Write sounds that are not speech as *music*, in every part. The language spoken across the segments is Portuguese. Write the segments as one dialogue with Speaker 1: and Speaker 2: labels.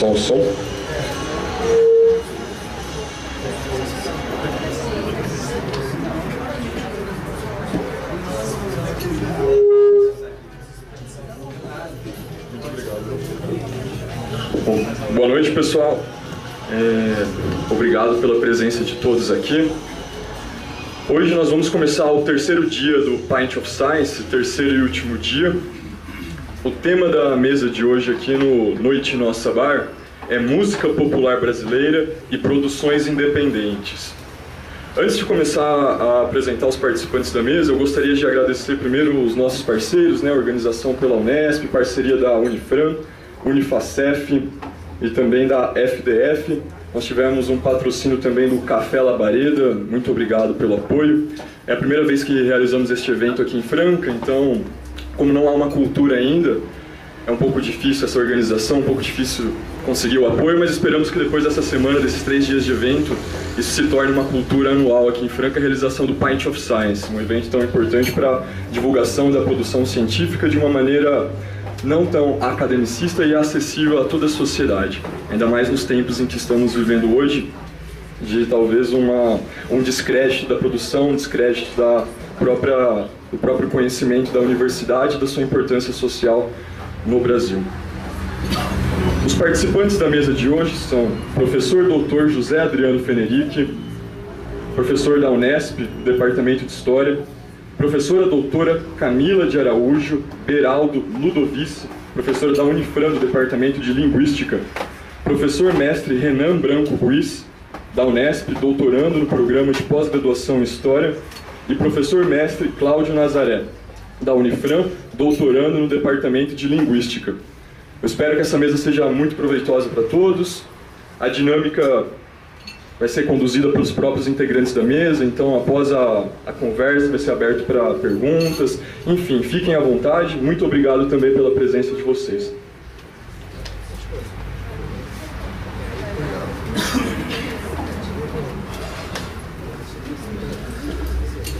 Speaker 1: Som, som. Boa noite, pessoal. É, obrigado pela presença de todos aqui. Hoje nós vamos começar o terceiro dia do Pint of Science, terceiro e último dia. O tema da mesa de hoje aqui no Noite Nossa Bar é música popular brasileira e produções independentes. Antes de começar a apresentar os participantes da mesa, eu gostaria de agradecer primeiro os nossos parceiros, né, a organização pela Unesp, parceria da Unifran, Unifacef e também da FDF. Nós tivemos um patrocínio também do Café Labareda, muito obrigado pelo apoio. É a primeira vez que realizamos este evento aqui em Franca, então, como não há uma cultura ainda, é um pouco difícil essa organização, um pouco difícil conseguir o apoio, mas esperamos que depois dessa semana, desses três dias de evento, isso se torne uma cultura anual aqui em Franca, a realização do Pint of Science, um evento tão importante para a divulgação da produção científica de uma maneira não tão academicista e acessível a toda a sociedade, ainda mais nos tempos em que estamos vivendo hoje, de talvez uma, um descrédito da produção, um descrédito da própria, do próprio conhecimento da universidade e da sua importância social no Brasil. Os participantes da mesa de hoje são professor doutor José Adriano Fenerick, professor da Unesp, Departamento de História, professora doutora Camila de Araújo Beraldo Ludovice, professora da Unifran do Departamento de Linguística, professor mestre Renan Branco Ruiz, da Unesp, doutorando no programa de pós-graduação em História, e professor mestre Cláudio Nazaré, da Unifran, doutorando no Departamento de Linguística. Eu espero que essa mesa seja muito proveitosa para todos. A dinâmica vai ser conduzida pelos próprios integrantes da mesa, então após a, a conversa vai ser aberto para perguntas. Enfim, fiquem à vontade. Muito obrigado também pela presença de vocês.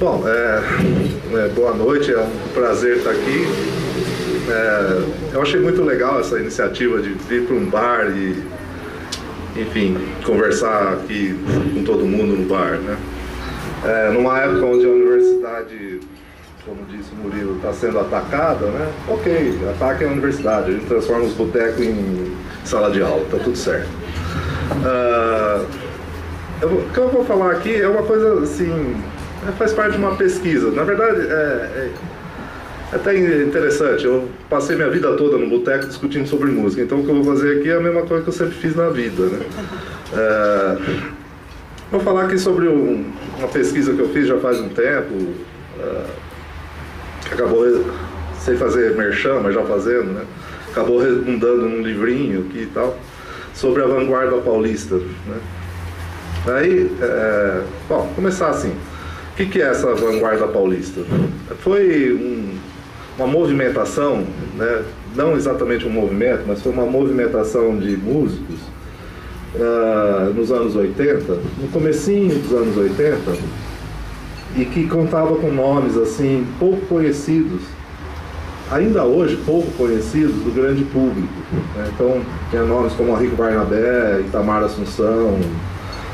Speaker 2: Bom, é, é, boa noite, é um prazer estar aqui. É, eu achei muito legal essa iniciativa de ir para um bar e, enfim, conversar aqui com todo mundo no bar, né? É, numa época onde a universidade, como disse o Murilo, está sendo atacada, né? Ok, ataque a universidade, a gente transforma os botecos em sala de aula, tá tudo certo. Uh, eu, o que eu vou falar aqui é uma coisa assim faz parte de uma pesquisa. Na verdade, é, é, é, até interessante. Eu passei minha vida toda no boteco discutindo sobre música. Então, o que eu vou fazer aqui é a mesma coisa que eu sempre fiz na vida. Né? É, vou falar aqui sobre um, uma pesquisa que eu fiz já faz um tempo, é, que acabou sem fazer merchan, mas já fazendo, né? Acabou redundando num livrinho aqui e tal, sobre a vanguarda paulista. Né? Aí, é, bom, começar assim. Que, que é essa vanguarda paulista? Foi um, uma movimentação, né? não exatamente um movimento, mas foi uma movimentação de músicos uh, nos anos 80, no comecinho dos anos 80, e que contava com nomes assim pouco conhecidos, ainda hoje pouco conhecidos do grande público. Né? Então tinha nomes como Arrigo Barnabé, Itamar Assunção,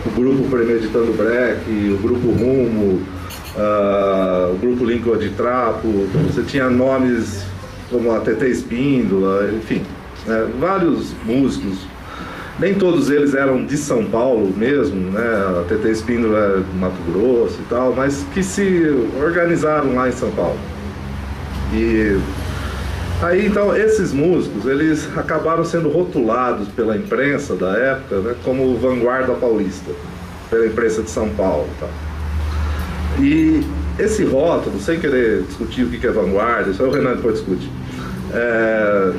Speaker 2: o grupo Premeditando Breck, o grupo Rumo, uh, o grupo Língua de Trapo, você tinha nomes como a TT Espíndola, enfim, né, vários músicos. Nem todos eles eram de São Paulo mesmo, né? A TT Espíndola é Mato Grosso e tal, mas que se organizaram lá em São Paulo. E Aí então esses músicos eles acabaram sendo rotulados pela imprensa da época né, como vanguarda paulista, pela imprensa de São Paulo. Tá? E esse rótulo, sem querer discutir o que é vanguarda, isso aí o Renan depois discute. É,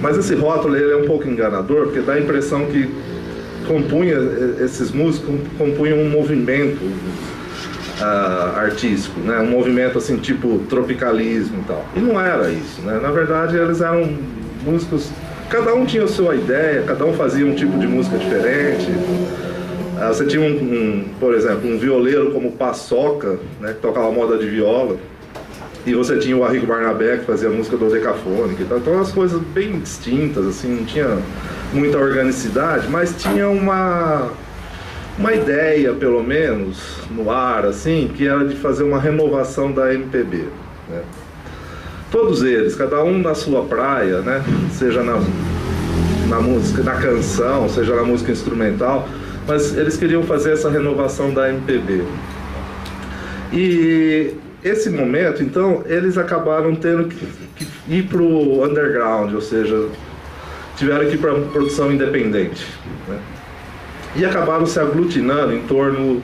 Speaker 2: mas esse rótulo ele é um pouco enganador porque dá a impressão que compunha esses músicos compunham um movimento uh, artístico, né? Um movimento assim tipo tropicalismo e tal. E não era isso, né? Na verdade eles eram músicos, cada um tinha a sua ideia, cada um fazia um tipo de música diferente. Uh, você tinha um, um, por exemplo, um violeiro como Paçoca, né? Que tocava moda de viola. E você tinha o Arrigo Barnabé que fazia música do Decafônica e tal. Então as coisas bem distintas, assim, não tinha muita organicidade, mas tinha uma uma ideia, pelo menos, no ar, assim, que era de fazer uma renovação da MPB. Né? Todos eles, cada um na sua praia, né? seja na, na música, na canção, seja na música instrumental, mas eles queriam fazer essa renovação da MPB. E esse momento, então, eles acabaram tendo que, que ir para o underground, ou seja, tiveram que ir para produção independente. Né? e acabaram se aglutinando em torno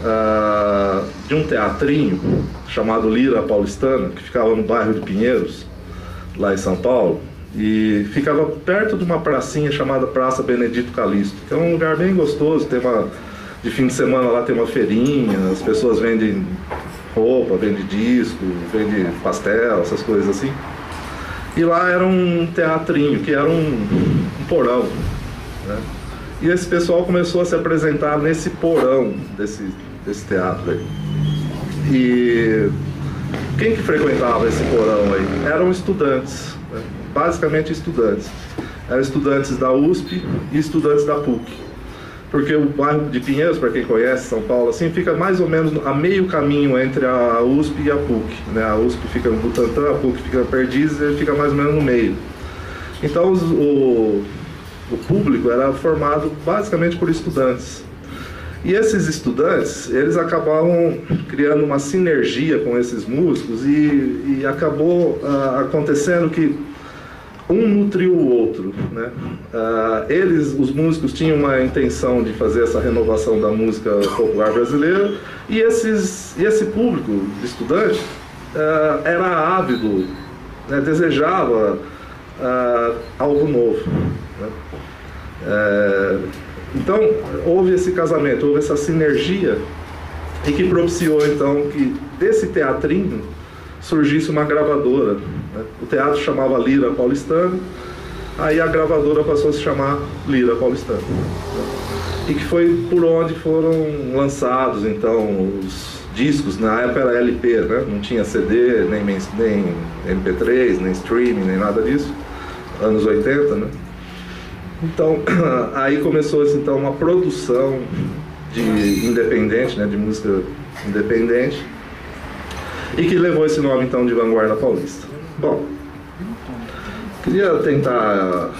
Speaker 2: uh, de um teatrinho chamado Lira Paulistana, que ficava no bairro de Pinheiros, lá em São Paulo, e ficava perto de uma pracinha chamada Praça Benedito Calixto, que é um lugar bem gostoso, tem uma, de fim de semana lá tem uma feirinha, as pessoas vendem roupa, vendem disco, vendem pastel, essas coisas assim. E lá era um teatrinho, que era um, um porão, né? E esse pessoal começou a se apresentar nesse porão desse, desse teatro aí. E quem que frequentava esse porão aí? Eram estudantes? Basicamente estudantes. Eram estudantes da USP e estudantes da PUC. Porque o bairro de Pinheiros, para quem conhece São Paulo, assim, fica mais ou menos a meio caminho entre a USP e a PUC. Né? A USP fica no Butantã, a PUC fica no Perdizes e fica mais ou menos no meio. Então os, o, o público era formado basicamente por estudantes. E esses estudantes, eles acabavam criando uma sinergia com esses músicos e, e acabou uh, acontecendo que um nutriu o outro, né? Uh, eles, os músicos, tinham uma intenção de fazer essa renovação da música popular brasileira e, esses, e esse público estudante uh, era ávido, né? desejava algo novo. Né? É, então, houve esse casamento, houve essa sinergia e que propiciou então que desse teatrinho surgisse uma gravadora. O teatro chamava Lira Paulistano, aí a gravadora passou a se chamar Lira Paulistano. E que foi por onde foram lançados então os discos, na época era LP, né? não tinha CD, nem, nem MP3, nem streaming, nem nada disso, anos 80, né? Então, *clears throat* aí começou então uma produção de independente, né, de música independente, e que levou esse nome então de Vanguarda Paulista. Bom, queria tentar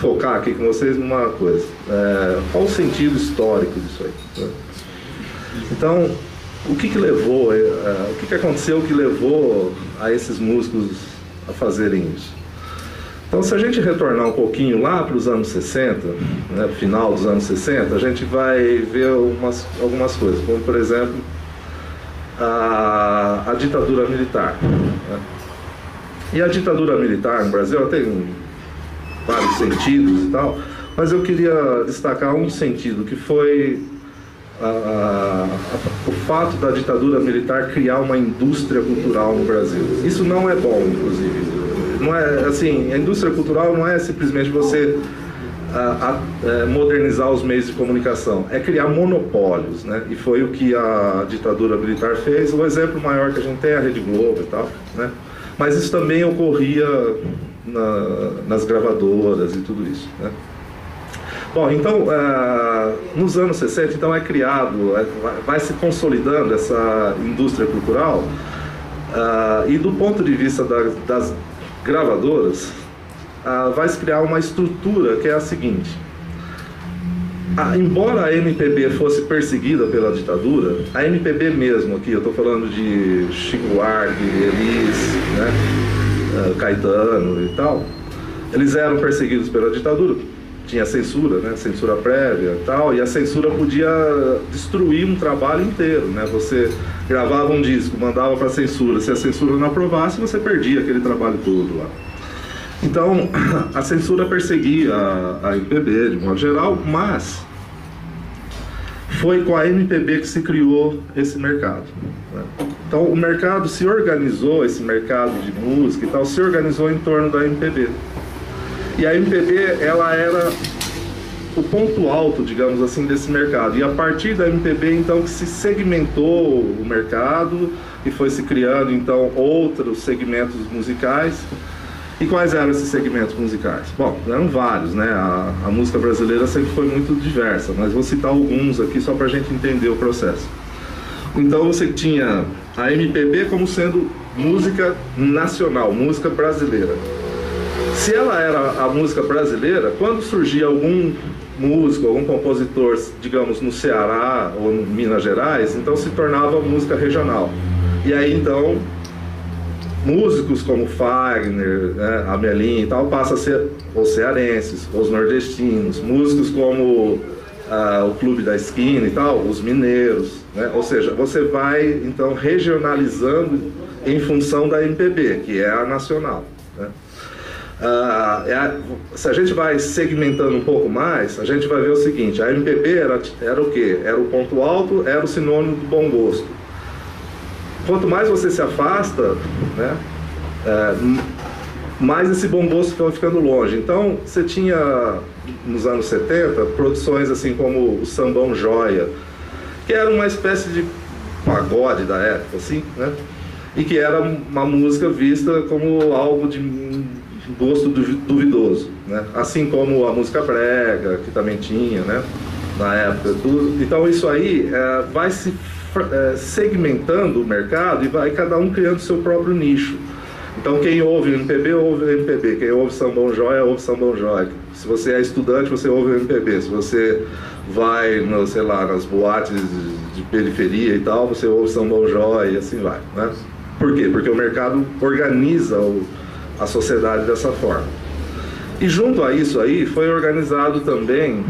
Speaker 2: focar aqui com vocês numa coisa. É, qual o sentido histórico disso aí? Então, o que, que levou, é, o que, que aconteceu que levou a esses músicos a fazerem isso? Então, se a gente retornar um pouquinho lá para os anos 60, né, final dos anos 60, a gente vai ver umas, algumas coisas, como por exemplo a, a ditadura militar. Né? E a ditadura militar no Brasil ela tem vários sentidos e tal, mas eu queria destacar um sentido que foi a, a, o fato da ditadura militar criar uma indústria cultural no Brasil. Isso não é bom, inclusive não é assim, a indústria cultural não é simplesmente você é, modernizar os meios de comunicação, é criar monopólios, né? E foi o que a ditadura militar fez. O exemplo maior que a gente tem é a Rede Globo e tal, né? Mas isso também ocorria na, nas gravadoras e tudo isso, né? Bom, então, uh, nos anos 60, então é criado, é, vai se consolidando essa indústria cultural, uh, e do ponto de vista da, das gravadoras, ah, vai se criar uma estrutura que é a seguinte. Ah, embora a MPB fosse perseguida pela ditadura, a MPB mesmo aqui, eu estou falando de Chico Buarque, Elis, né, ah, Caetano e tal, eles eram perseguidos pela ditadura, tinha censura, né, censura prévia e tal, e a censura podia destruir um trabalho inteiro, né, você gravava um disco, mandava para a censura. Se a censura não aprovasse, você perdia aquele trabalho todo lá. Então, *clears throat* a censura perseguia a, a IPB de modo geral, mas foi com a MPB que se criou esse mercado. Né? Então o mercado se organizou, esse mercado de música e tal, se organizou em torno da MPB. E a MPB, ela era o ponto alto, digamos assim, desse mercado. E a partir da MPB, então, que se segmentou o mercado e foi se criando, então, outros segmentos musicais. E quais eram esses segmentos musicais? Bom, eram vários, né? A, a música brasileira sempre foi muito diversa, mas vou citar alguns aqui só para a gente entender o processo. Então você tinha a MPB como sendo música nacional, música brasileira. Se ela era a música brasileira, quando surgia algum músico, algum compositor, digamos, no Ceará ou em Minas Gerais, então se tornava música regional. E aí então músicos como Fagner, né, Amelim e tal, passam a ser os cearenses, os nordestinos, músicos como ah, o Clube da Esquina e tal, os mineiros, né? ou seja, você vai então regionalizando em função da MPB, que é a nacional. Né? Ah, é a, se a gente vai segmentando um pouco mais, a gente vai ver o seguinte: a MPB era, era o quê? Era o ponto alto, era o sinônimo do bom gosto quanto mais você se afasta, né, é, mais esse bom gosto foi ficando longe. Então, você tinha, nos anos 70, produções assim como o Sambão Joia, que era uma espécie de pagode da época, assim, né? E que era uma música vista como algo de gosto duvidoso, né? Assim como a música prega, que também tinha, né? Na época, tudo. Então, isso aí é, vai se segmentando o mercado e vai cada um criando seu próprio nicho. Então quem ouve MPB, ouve MPB. Quem ouve Sambão Joia, ouve Sambão Joia. Se você é estudante, você ouve MPB. Se você vai, no, sei lá, nas boates de periferia e tal, você ouve Sambão Joia e assim vai. Né? Por quê? Porque o mercado organiza o, a sociedade dessa forma. E junto a isso aí, foi organizado também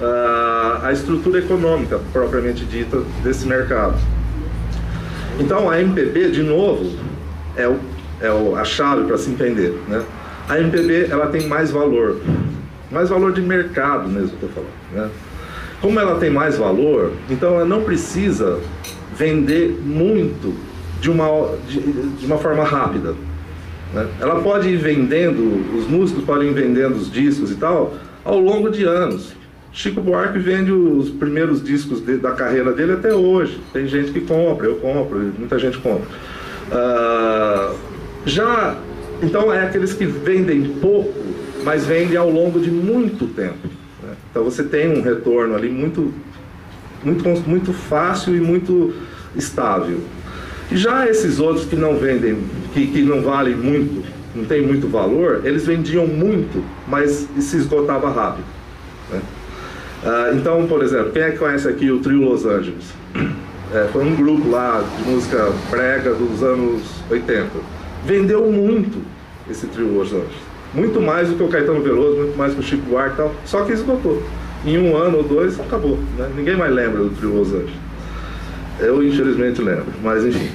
Speaker 2: a estrutura econômica propriamente dita desse mercado. Então a MPB, de novo, é, o, é o, a chave para se entender. Né? A MPB ela tem mais valor, mais valor de mercado mesmo, estou falando. Né? Como ela tem mais valor, então ela não precisa vender muito de uma, de, de uma forma rápida. Né? Ela pode ir vendendo, os músicos podem ir vendendo os discos e tal, ao longo de anos. Chico Buarque vende os primeiros discos de, da carreira dele até hoje. Tem gente que compra, eu compro, muita gente compra. Uh, já, então é aqueles que vendem pouco, mas vendem ao longo de muito tempo. Né? Então você tem um retorno ali muito, muito, muito fácil e muito estável. E já esses outros que não vendem, que, que não valem muito, não tem muito valor, eles vendiam muito, mas se esgotava rápido. Né? Uh, então, por exemplo, quem é que conhece aqui o Trio Los Angeles? É, foi um grupo lá de música brega dos anos 80. Vendeu muito esse Trio Los Angeles. Muito mais do que o Caetano Veloso, muito mais que o Chico Buarque e tal. Só que esgotou. Em um ano ou dois, acabou. Né? Ninguém mais lembra do Trio Los Angeles. Eu, infelizmente, lembro, mas enfim.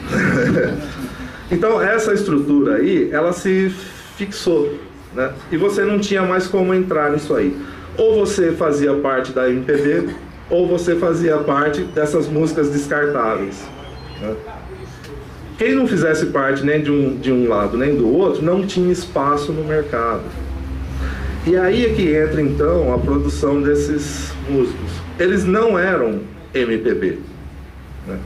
Speaker 2: *laughs* então, essa estrutura aí, ela se fixou. Né? E você não tinha mais como entrar nisso aí ou você fazia parte da MPB, ou você fazia parte dessas músicas descartáveis. Né? Quem não fizesse parte nem de um, de um lado nem do outro, não tinha espaço no mercado. E aí é que entra então a produção desses músicos. Eles não eram MPB. Né?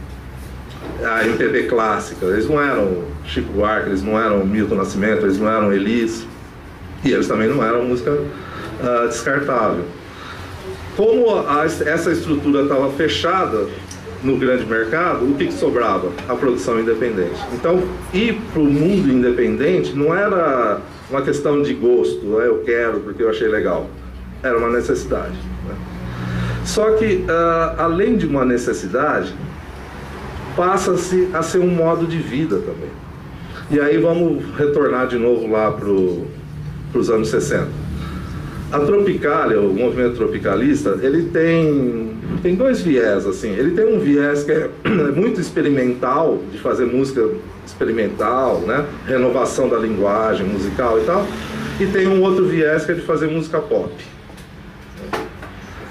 Speaker 2: A MPB clássica, eles não eram Chico Buarque, eles não eram Milton Nascimento, eles não eram Elis. E eles também não eram música uh, descartável. Como a, essa estrutura estava fechada no grande mercado, o que, que, sobrava? A produção independente. Então, ir para o mundo independente não era uma questão de gosto, ah, eu quero porque eu achei legal. Era uma necessidade. Né? Só que, uh, além de uma necessidade, passa-se a ser um modo de vida também. E aí vamos retornar de novo lá para os anos 60. A Tropicália, o movimento tropicalista, ele tem, tem dois viés, assim. Ele tem um viés que *clears throat* é muito experimental, de fazer música experimental, né? Renovação da linguagem musical e tal. E tem um outro viés que é de fazer música pop.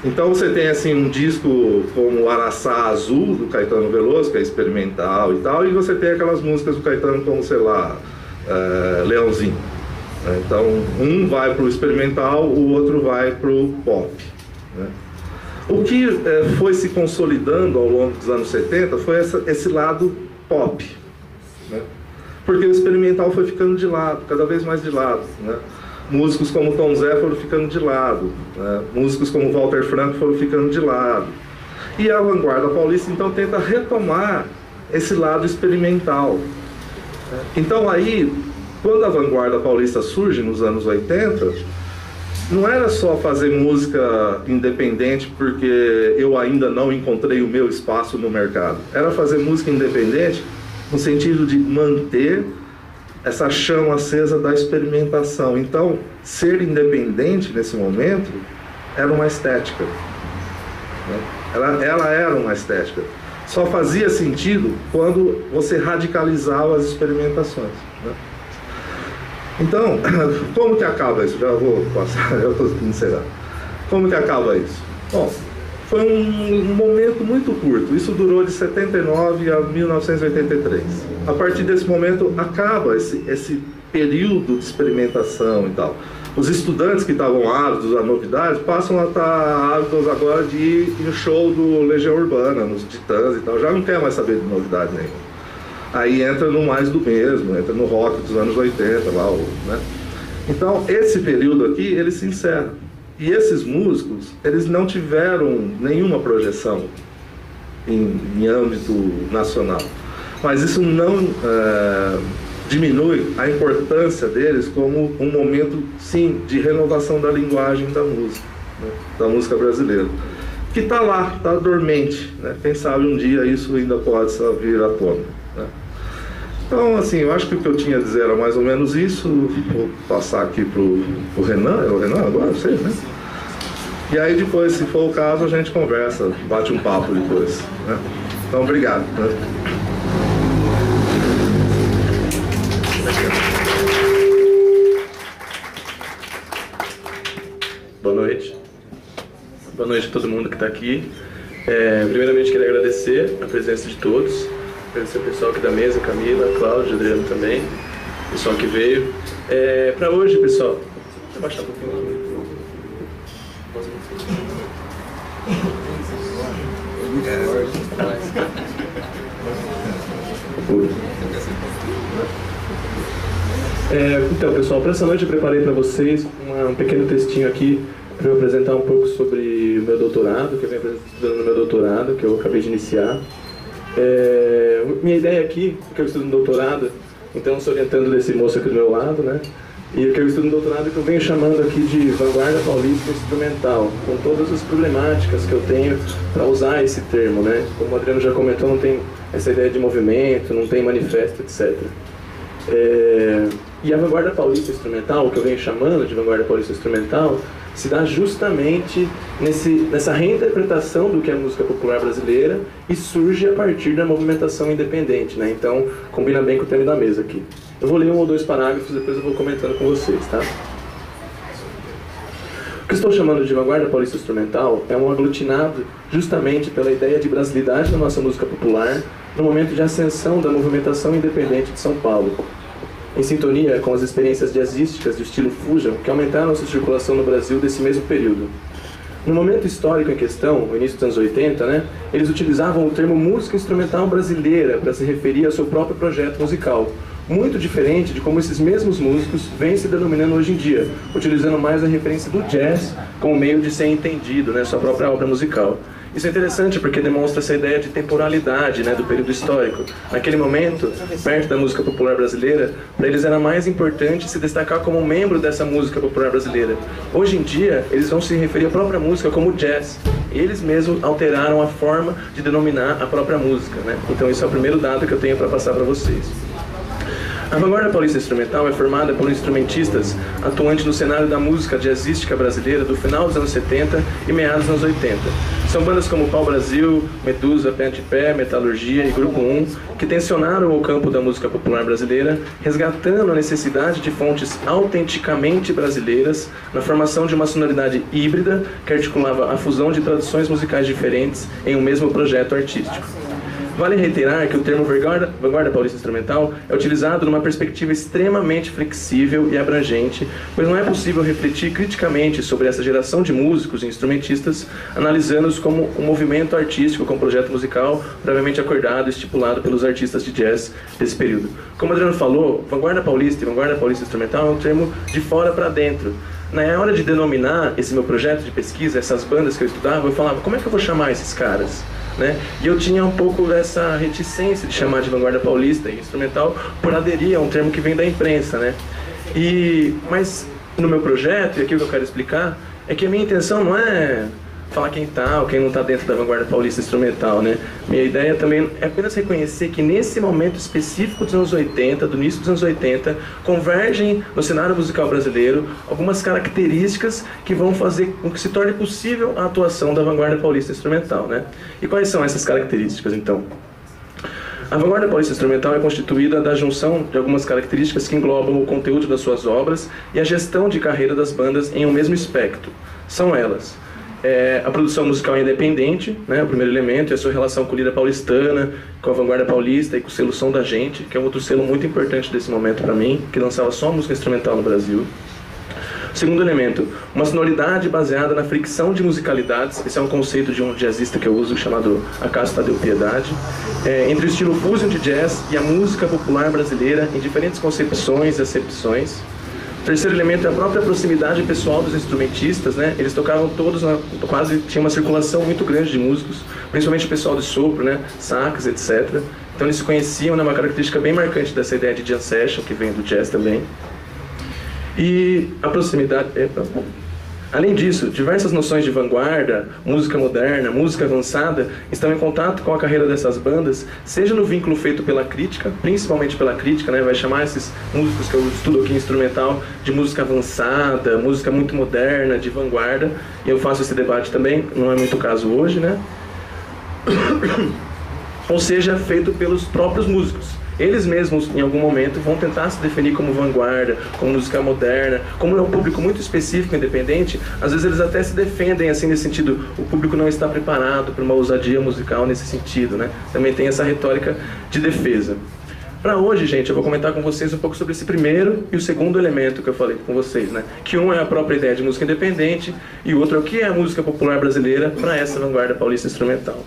Speaker 2: Então você tem assim um disco como Araçá Azul do Caetano Veloso, que é experimental e tal, e você tem aquelas músicas do Caetano como, sei lá, é, Leãozinho. Né? Então um vai para o experimental, o outro vai para o pop. Né? O que é, foi se consolidando ao longo dos anos 70 foi essa, esse lado pop. Né? Porque o experimental foi ficando de lado, cada vez mais de lado. Né? Músicos como Tom Zé foram ficando de lado, né? músicos como Walter Franco foram ficando de lado. E a vanguarda paulista então tenta retomar esse lado experimental. Então aí, quando a vanguarda paulista surge nos anos 80, não era só fazer música independente porque eu ainda não encontrei o meu espaço no mercado. Era fazer música independente no sentido de manter essa chama acesa da experimentação. Então, ser independente nesse momento era uma estética. Né? Ela, ela era uma estética. Só fazia sentido quando você radicalizava as experimentações. Né? Então, *coughs* como que acaba isso? Já vou passar, *laughs* já estou encerrando. Como que acaba isso? Bom, foi um, momento muito curto. Isso durou de 79 a 1983. A partir desse momento acaba esse, esse período de experimentação e tal. Os estudantes que estavam ávidos a novidades passam a estar ávidos agora de ir no show do Legião Urbana, nos Titãs e tal. Já não quer mais saber de novidade nenhuma. Aí entra no mais do mesmo, entra no rock dos anos 80 lá, né? Então, esse período aqui, ele se encerra. E esses músicos, eles não tiveram nenhuma projeção em, em âmbito nacional. Mas isso não é, diminui a importância deles como um momento, sim, de renovação da linguagem da música, né, da música brasileira. Que está lá, está dormente. Né? Quem sabe um dia isso ainda pode vir à tona. Né? Então, assim, eu acho que o que eu tinha a dizer era mais ou menos isso. Vou passar aqui para o Renan. É o Renan agora? Sei, né? E aí depois, se for o caso, a gente conversa, bate um papo depois. Né? Então, obrigado. Né?
Speaker 3: Boa noite. Boa noite a todo mundo que está aqui. É, primeiramente, queria agradecer a presença de todos. Agradecer o pessoal aqui da mesa, Camila, Cláudio, Adriano também, o pessoal que veio. É, Para hoje, pessoal, deixa eu baixar um pouquinho aqui. É, então, pessoal, para essa noite eu preparei para vocês uma, um pequeno textinho aqui para eu apresentar um pouco sobre o meu doutorado, que eu venho estudando no meu doutorado, que eu acabei de iniciar. É, minha ideia aqui, que eu estudo no doutorado, então se orientando desse moço aqui do meu lado, né? E o que eu estudo no doutorado que eu venho chamando aqui de vanguarda paulista instrumental, com todas as problemáticas que eu tenho para usar esse termo, né? Como o Adriano já comentou, não tem essa ideia de movimento, não tem manifesto, etc. É... E a vanguarda paulista instrumental, que eu venho chamando de vanguarda paulista instrumental, se dá justamente nesse, nessa reinterpretação do que é a música popular brasileira e surge a partir da movimentação independente, né? Então, combina bem com o tema da mesa aqui. Eu vou ler um ou dois parágrafos, depois eu vou comentando com vocês, tá? O que estou chamando de vanguarda paulista instrumental é um aglutinado justamente pela ideia de brasilidade da nossa música popular no momento de ascensão da movimentação independente de São Paulo, em sintonia com as experiências jazzísticas do estilo fusion que aumentaram sua circulação no Brasil desse mesmo período. No momento histórico em questão, no início dos anos 80, né, eles utilizavam o termo música instrumental brasileira para se referir ao seu próprio projeto musical, muito diferente de como esses mesmos músicos vêm se denominando hoje em dia, utilizando mais a referência do jazz como meio de ser entendido, né, sua própria obra musical. Isso é interessante porque demonstra essa ideia de temporalidade né, do período histórico. Naquele momento, perto da música popular brasileira, para eles era mais importante se destacar como membro dessa música popular brasileira. Hoje em dia, eles vão se referir à própria música como jazz. Eles mesmos alteraram a forma de denominar a própria música. Né? Então, esse é o primeiro dado que eu tenho para passar para vocês. A Vanguarda Paulista Instrumental é formada por instrumentistas atuantes no cenário da música jazzística brasileira do final dos anos 70 e meados dos anos 80. São bandas como Pau Brasil, Medusa, Pé de Pé, Metalurgia e Grupo 1 que tensionaram o campo da música popular brasileira, resgatando a necessidade de fontes autenticamente brasileiras na formação de uma sonoridade híbrida que articulava a fusão de tradições musicais diferentes em um mesmo projeto artístico. Vale reiterar que o termo vanguarda, vanguarda paulista instrumental é utilizado numa perspectiva extremamente flexível e abrangente, pois não é possível refletir criticamente sobre essa geração de músicos e instrumentistas, analisando-os como um movimento artístico com um projeto musical previamente acordado e estipulado pelos artistas de jazz desse período. Como o Adriano falou, vanguarda paulista e vanguarda paulista instrumental é um termo de fora para dentro. Na hora de denominar esse meu projeto de pesquisa, essas bandas que eu estudava, eu falava, como é que eu vou chamar esses caras? Né? E eu tinha um pouco dessa reticência de chamar de vanguarda paulista e instrumental por aderir a um termo que vem da imprensa, né? E mas no meu projeto, e aqui o que eu quero explicar, é que a minha intenção não é falar quem tá ou quem não está dentro da vanguarda paulista instrumental, né? Minha ideia também é apenas reconhecer que nesse momento específico dos anos 80, do início dos anos 80, convergem no cenário musical brasileiro algumas características que vão fazer com que se torne possível a atuação da vanguarda paulista instrumental, né? E quais são essas características, então? A vanguarda paulista instrumental é constituída da junção de algumas características que englobam o conteúdo das suas obras e a gestão de carreira das bandas em um mesmo espectro. São elas: é, a produção musical independente, né, o primeiro elemento, e a sua relação com lira paulistana, com a vanguarda paulista e com o selo Som da Gente, que é um outro selo muito importante desse momento para mim, que lançava só música instrumental no Brasil. Segundo elemento, uma sonoridade baseada na fricção de musicalidades. Esse é um conceito de um jazzista que eu uso chamado Acaso Tadeu Piedade. É, entre o estilo fusion de jazz e a música popular brasileira em diferentes concepções e acepções. Terceiro elemento é a própria proximidade pessoal dos instrumentistas, né? Eles tocavam todos, na, quase tinha uma circulação muito grande de músicos, principalmente o pessoal de sopro, né? Sax, etc. Então eles se conheciam, né? Uma característica bem marcante dessa ideia de jam session, que vem do jazz também. E a proximidade... Epa, Além disso, diversas noções de vanguarda, música moderna, música avançada estão em contato com a carreira dessas bandas, seja no vínculo feito pela crítica, principalmente pela crítica, né, vai chamar esses músicos que eu estudo aqui instrumental de música avançada, música muito moderna, de vanguarda, e eu faço esse debate também, não é muito caso hoje, né? *coughs* Ou seja, feito pelos próprios músicos. Eles mesmos, em algum momento, vão tentar se definir como vanguarda, como música moderna. Como é um público muito específico, independente, às vezes eles até se defendem, assim, nesse sentido, o público não está preparado para uma ousadia musical nesse sentido, né? Também tem essa retórica de defesa. Para hoje, gente, eu vou comentar com vocês um pouco sobre esse primeiro e o segundo elemento que eu falei com vocês, né? Que um é a própria ideia de música independente e o outro é o que é a música popular brasileira para essa vanguarda paulista instrumental.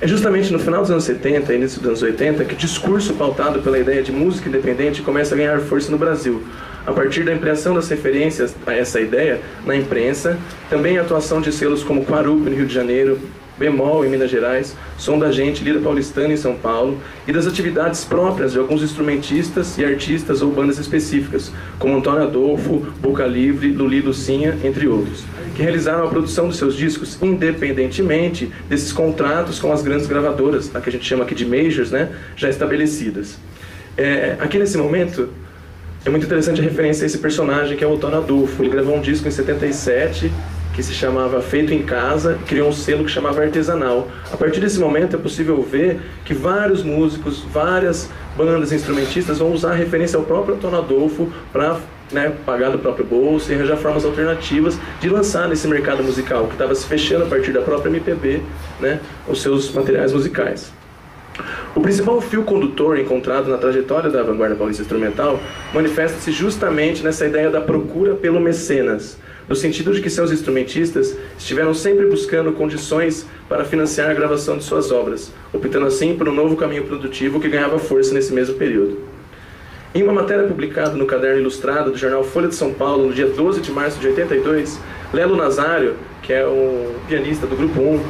Speaker 3: É justamente no final dos anos 70 e início dos anos 80 que o discurso pautado pela ideia de música independente começa a ganhar força no Brasil, a partir da ampliação das referências a essa ideia na imprensa, também a atuação de selos como Quarup no Rio de Janeiro, Bemol em Minas Gerais, Som da Gente, Lira Paulistana em São Paulo, e das atividades próprias de alguns instrumentistas e artistas ou bandas específicas, como Antônio Adolfo, Boca Livre, Luli Lucinha, entre outros que realizaram a produção dos seus discos independentemente desses contratos com as grandes gravadoras, a que a gente chama aqui de majors, né, já estabelecidas. É, aqui nesse momento, é muito interessante a referência a esse personagem que é o Otto Adolfo. Ele gravou um disco em 77 que se chamava Feito em Casa, criou um selo que chamava Artesanal. A partir desse momento é possível ver que vários músicos, várias bandas instrumentistas vão usar referência ao próprio Antônio Adolfo para né, pagar do próprio bolso e arranjar formas alternativas de lançar nesse mercado musical que estava se fechando a partir da própria MPB né, os seus materiais musicais. O principal fio condutor encontrado na trajetória da vanguarda paulista instrumental manifesta-se justamente nessa ideia da procura pelo mecenas, no sentido de que seus instrumentistas estiveram sempre buscando condições para financiar a gravação de suas obras, optando assim por um novo caminho produtivo que ganhava força nesse mesmo período. Em uma matéria publicada no caderno ilustrado do jornal Folha de São Paulo, no dia 12 de março de 82, Lelo Nazário, que é um pianista do Grupo 1,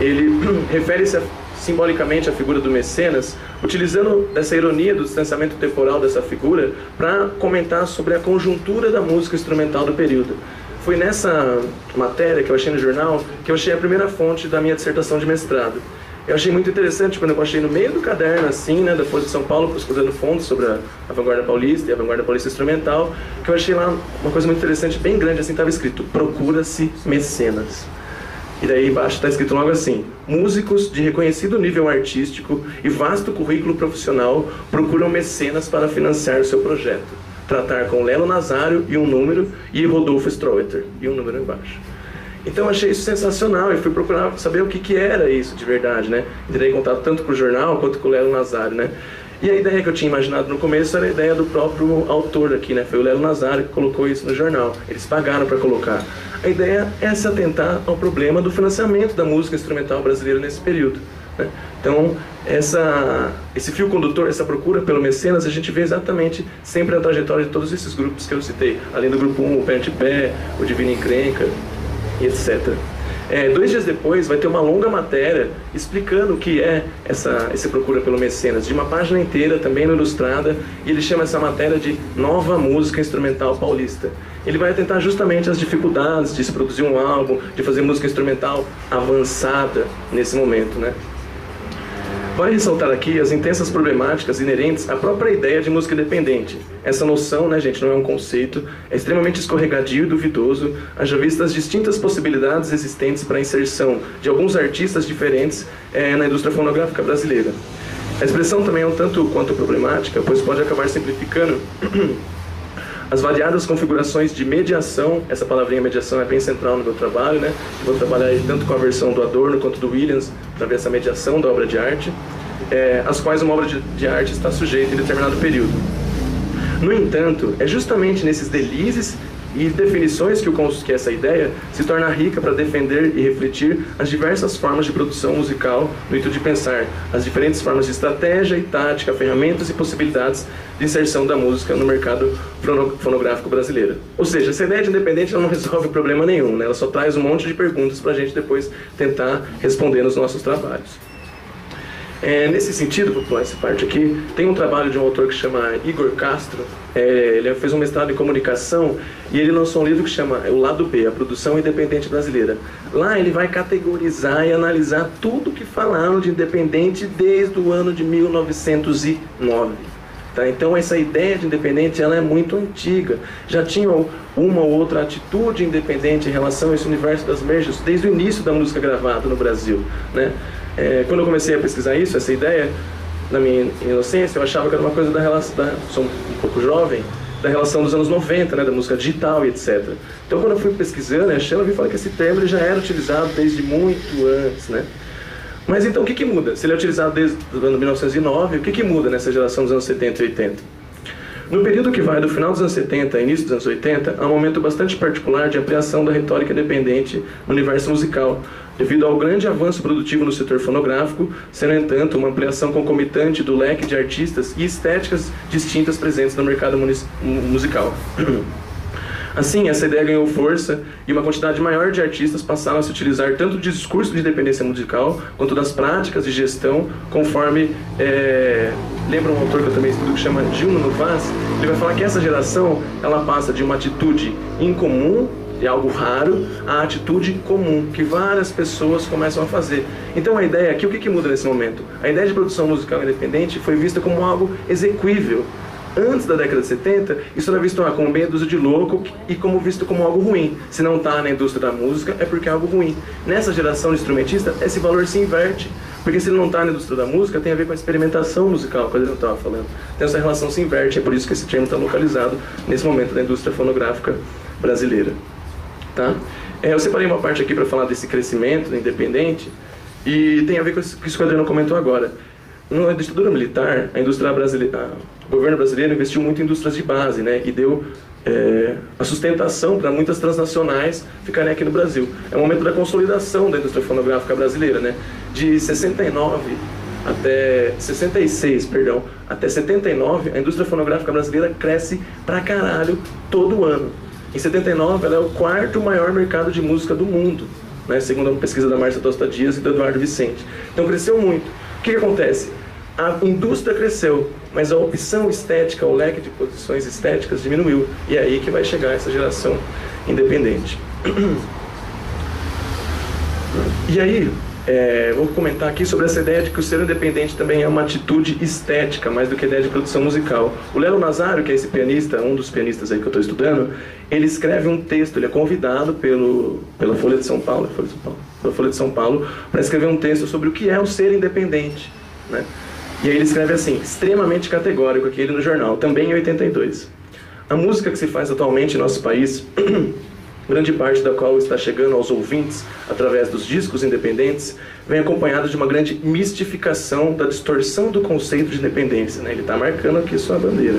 Speaker 3: ele *clears throat* refere-se simbolicamente à figura do mecenas, utilizando essa ironia do distanciamento temporal dessa figura para comentar sobre a conjuntura da música instrumental do período. Foi nessa matéria que eu achei no jornal que eu achei a primeira fonte da minha dissertação de mestrado. Eu achei muito interessante quando eu achei no meio do caderno, assim, né, da Folha de São Paulo, pesquisando fundo sobre a vanguarda paulista e a vanguarda paulista instrumental, que eu achei lá uma coisa muito interessante, bem grande, assim, estava escrito: procura-se mecenas. E daí embaixo está escrito logo assim: músicos de reconhecido nível artístico e vasto currículo profissional procuram mecenas para financiar o seu projeto. Tratar com Lelo Nazário e um número e Rodolfo Stroeter e um número embaixo. Então achei isso sensacional e fui procurar saber o que, que era isso de verdade, né? Entrei contato tanto com o jornal quanto com o Lelo Nazário, né? E a ideia que eu tinha imaginado no começo era a ideia do próprio autor aqui, né? Foi o Lelo Nazário que colocou isso no jornal. Eles pagaram para colocar. A ideia é se atentar ao problema do financiamento da música instrumental brasileira nesse período. Então, essa, esse fio condutor, essa procura pelo mecenas, a gente vê exatamente sempre a trajetória de todos esses grupos que eu citei, além do grupo 1, o Pé de Pé, o Divino Encrenca, e etc. É, dois dias depois vai ter uma longa matéria explicando o que é essa, essa procura pelo mecenas, de uma página inteira, também Ilustrada, e ele chama essa matéria de Nova Música Instrumental Paulista. Ele vai atentar justamente às dificuldades de se produzir um álbum, de fazer música instrumental avançada nesse momento, né? Vale ressaltar aqui as intensas problemáticas inerentes à própria ideia de música independente. Essa noção, né, gente, não é um conceito, é extremamente escorregadio e duvidoso, haja vista as distintas possibilidades existentes para a inserção de alguns artistas diferentes é, na indústria fonográfica brasileira. A expressão também é um tanto quanto problemática, pois pode acabar simplificando *clears throat* as variadas configurações de mediação, essa palavrinha mediação é bem central no meu trabalho, né? vou trabalhar tanto com a versão do Adorno quanto do Williams para ver essa mediação da obra de arte, é, as quais uma obra de, de arte está sujeita em determinado período. No entanto, é justamente nesses delizes e definições que, o, que essa ideia se torna rica para defender e refletir as diversas formas de produção musical no intuito de pensar as diferentes formas de estratégia e tática, ferramentas e possibilidades de inserção da música no mercado fonográfico brasileiro. Ou seja, essa ideia de independente não resolve problema nenhum, né? ela só traz um monte de perguntas para a gente depois tentar responder nos nossos trabalhos. É, nesse sentido, vou pular essa parte aqui, tem um trabalho de um autor que chama Igor Castro, é, ele fez um mestrado em comunicação e ele lançou um livro que chama O Lado B, a produção independente brasileira. Lá ele vai categorizar e analisar tudo que falaram de independente desde o ano de 1909. Tá? Então essa ideia de independente ela é muito antiga. Já tinha uma ou outra atitude independente em relação a esse universo das merges desde o início da música gravada no Brasil. Né? É, quando eu comecei a pesquisar isso, essa ideia, na minha inocência, eu achava que era uma coisa da relação, da, sou um pouco jovem, da relação dos anos 90, né, da música digital e etc. Então, quando eu fui pesquisando, achando, eu vi falar que esse termo já era utilizado desde muito antes, né? Mas então, o que, que muda? Se ele é utilizado desde o ano 1909, o que, que muda nessa geração dos anos 70 e 80? No período que vai do final dos anos 70 e início dos anos 80, há um momento bastante particular de ampliação da retórica independente no universo musical, devido ao grande avanço produtivo no setor fonográfico, sendo, entanto, uma ampliação concomitante do leque de artistas e estéticas distintas presentes no mercado musical. *clears throat* Assim, essa ideia ganhou força e uma quantidade maior de artistas passaram a se utilizar tanto do discurso de independência musical quanto das práticas de gestão, conforme é, lembra um autor que eu também estudo que chama Gilno Novas, ele vai falar que essa geração ela passa de uma atitude incomum é algo raro, a atitude comum que várias pessoas começam a fazer. Então a ideia aqui, o que, que muda nesse momento? A ideia de produção musical independente foi vista como algo exequível. Antes da década de 70, isso era visto ah, como meia dúzia de louco e como visto como algo ruim. Se não está na indústria da música, é porque é algo ruim. Nessa geração de instrumentista, esse valor se inverte. Porque se ele não está na indústria da música, tem a ver com a experimentação musical, que eu estava falando. Então essa relação se inverte, é por isso que esse termo está localizado nesse momento da indústria fonográfica brasileira. Tá? É, eu separei uma parte aqui para falar desse crescimento independente e tem a ver com isso que o Adriano comentou agora. Na ditadura militar, a indústria brasileira, o governo brasileiro investiu muito em indústrias de base, né, e deu é, a sustentação para muitas transnacionais ficarem aqui no Brasil. É o momento da consolidação da indústria fonográfica brasileira, né, de 69 até 66, perdão, até 79, a indústria fonográfica brasileira cresce pra caralho todo ano. Em 79, ela é o quarto maior mercado de música do mundo, né, segundo a pesquisa da Márcia Tosta Dias e do Eduardo Vicente. Então cresceu muito. O que, que acontece? A indústria cresceu, mas a opção estética, o leque de posições estéticas diminuiu. E é aí que vai chegar essa geração independente. *clears throat* E aí, é, vou comentar aqui sobre essa ideia de que o ser independente também é uma atitude estética, mais do que ideia de produção musical. O Lelo Nazário, que é esse pianista, um dos pianistas aí que eu estou estudando, ele escreve um texto, ele é convidado pelo, pela Folha de São Paulo, Folha de São Paulo, pela Folha de São Paulo, para escrever um texto sobre o que é o ser independente, né? E aí ele escreve assim, extremamente categórico aqui ele no jornal, também em 82. A música que se faz atualmente em nosso país *clears throat* grande parte da qual está chegando aos ouvintes através dos discos independentes, vem acompanhado de uma grande mistificação da distorção do conceito de independência. Né? Ele está marcando aqui sua bandeira.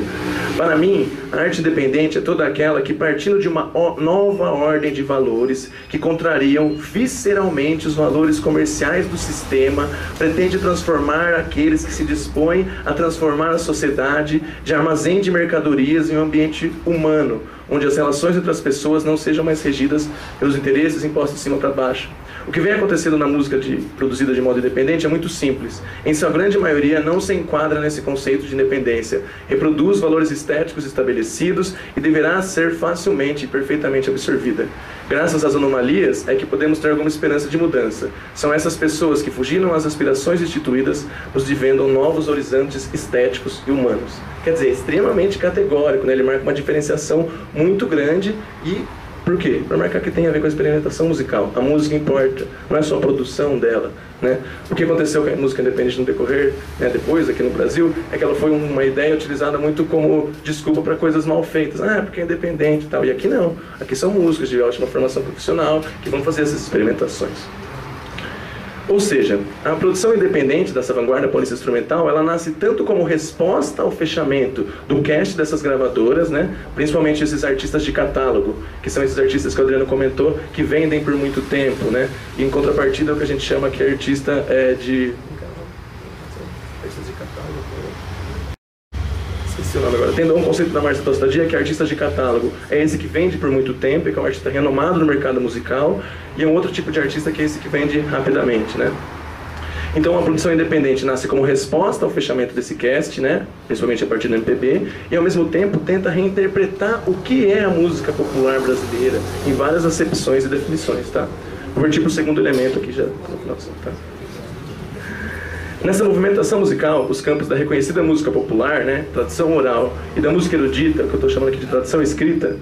Speaker 3: Para mim, a arte independente é toda aquela que, partindo de uma nova ordem de valores que contrariam visceralmente os valores comerciais do sistema, pretende transformar aqueles que se dispõem a transformar a sociedade de armazém de mercadorias em um ambiente humano, onde as relações entre as pessoas não sejam mais regidas pelos interesses impostos de cima para baixo o que vem acontecendo na música de, produzida de modo independente é muito simples. Em sua grande maioria, não se enquadra nesse conceito de independência. Reproduz valores estéticos estabelecidos e deverá ser facilmente e perfeitamente absorvida. Graças às anomalias é que podemos ter alguma esperança de mudança. São essas pessoas que fugiram às aspirações instituídas, nos desvendam novos horizontes estéticos e humanos. Quer dizer, extremamente categórico, né? ele marca uma diferenciação muito grande e por quê? Para marcar que tem a ver com a experimentação musical. A música importa, não é só a produção dela. Né? O que aconteceu com a música independente no decorrer, né, depois aqui no Brasil, é que ela foi uma ideia utilizada muito como desculpa para coisas mal feitas. Ah, porque é independente e tal. E aqui não. Aqui são músicos de ótima formação profissional que vão fazer essas experimentações. Ou seja, a produção independente dessa vanguarda polícia instrumental, ela nasce tanto como resposta ao fechamento do cast dessas gravadoras, né? principalmente esses artistas de catálogo, que são esses artistas que o Adriano comentou, que vendem por muito tempo, né? E em contrapartida é o que a gente chama que é artista é, de esqueci o nome agora, tendo um conceito da Marcia Tostadia, que é artista de catálogo. É esse que vende por muito tempo, que é um artista renomado no mercado musical, e é um outro tipo de artista que é esse que vende rapidamente, né? Então a produção independente nasce como resposta ao fechamento desse cast, né? principalmente a partir do MPB, e ao mesmo tempo tenta reinterpretar o que é a música popular brasileira em várias acepções e definições. Tá? Vou partir para o segundo elemento aqui já no final. Tá? Nessa movimentação musical, os campos da reconhecida música popular, né, tradição oral, e da música erudita, que eu estou chamando aqui de tradição escrita,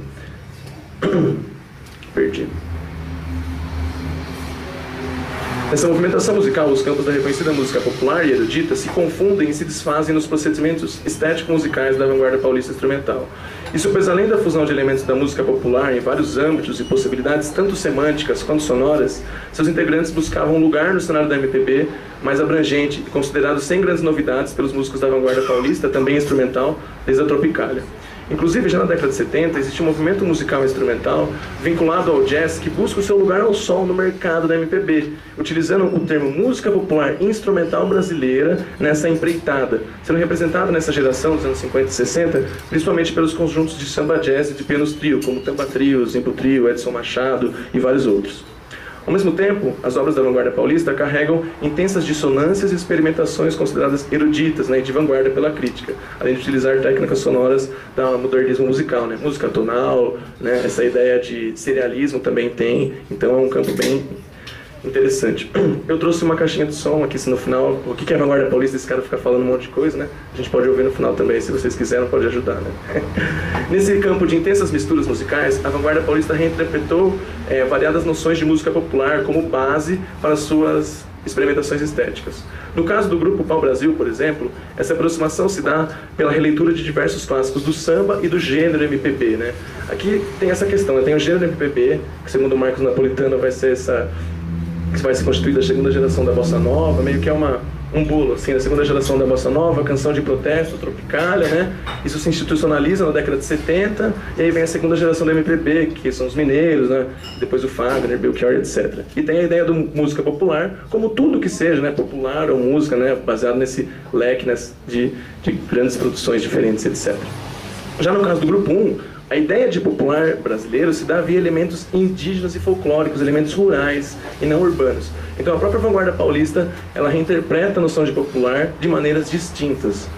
Speaker 3: *coughs* perdi. Nessa movimentação musical, os campos da reconhecida música popular e erudita se confundem e se desfazem nos procedimentos estético-musicais da vanguarda paulista instrumental. Isso pois além da fusão de elementos da música popular em vários âmbitos e possibilidades tanto semânticas quanto sonoras, seus integrantes buscavam um lugar no cenário da MPB mais abrangente e considerado sem grandes novidades pelos músicos da vanguarda paulista, também instrumental, desde a Tropicália. Inclusive, já na década de 70, existe um movimento musical instrumental vinculado ao jazz que busca o seu lugar ao sol no mercado da MPB, utilizando o termo música popular instrumental brasileira nessa empreitada, sendo representado nessa geração dos anos 50 e 60, principalmente pelos conjuntos de samba jazz e de pianos trio, como Tampa Trio, Zimpo Trio, Edson Machado e vários outros. Ao mesmo tempo, as obras da vanguarda paulista carregam intensas dissonâncias e experimentações consideradas eruditas né, e de vanguarda pela crítica, além de utilizar técnicas sonoras da modernismo musical, né, música tonal, né, essa ideia de serialismo também tem, então é um campo bem interessante. *clears throat* Eu trouxe uma caixinha de som aqui, se no final, o que é a vanguarda paulista, esse cara fica falando um monte de coisa, né? A gente pode ouvir no final também, se vocês quiserem, pode ajudar, né? *laughs* Nesse campo de intensas misturas musicais, a vanguarda paulista reinterpretou é, variadas noções de música popular como base para suas experimentações estéticas. No caso do grupo Pau Brasil, por exemplo, essa aproximação se dá pela releitura de diversos clássicos do samba e do gênero MPB, né? Aqui tem essa questão, né? tem o gênero MPB, que segundo o Marcos Napolitano vai ser essa que vai se constituir da segunda geração da bossa nova, meio que é uma um bolo, assim, da segunda geração da bossa nova, canção de protesto, tropicália, né? Isso se institucionaliza na década de 70, e aí vem a segunda geração da MPB, que são os mineiros, né? Depois o Fagner, Belchior, etc. E tem a ideia do música popular, como tudo que seja, né? Popular ou música, né? Baseado nesse leque né? de, de grandes produções diferentes, etc. Já no caso do grupo 1, a ideia de popular brasileiro se dá via elementos indígenas e folclóricos, elementos rurais e não urbanos. Então a própria vanguarda paulista, ela reinterpreta a noção de popular de maneiras distintas.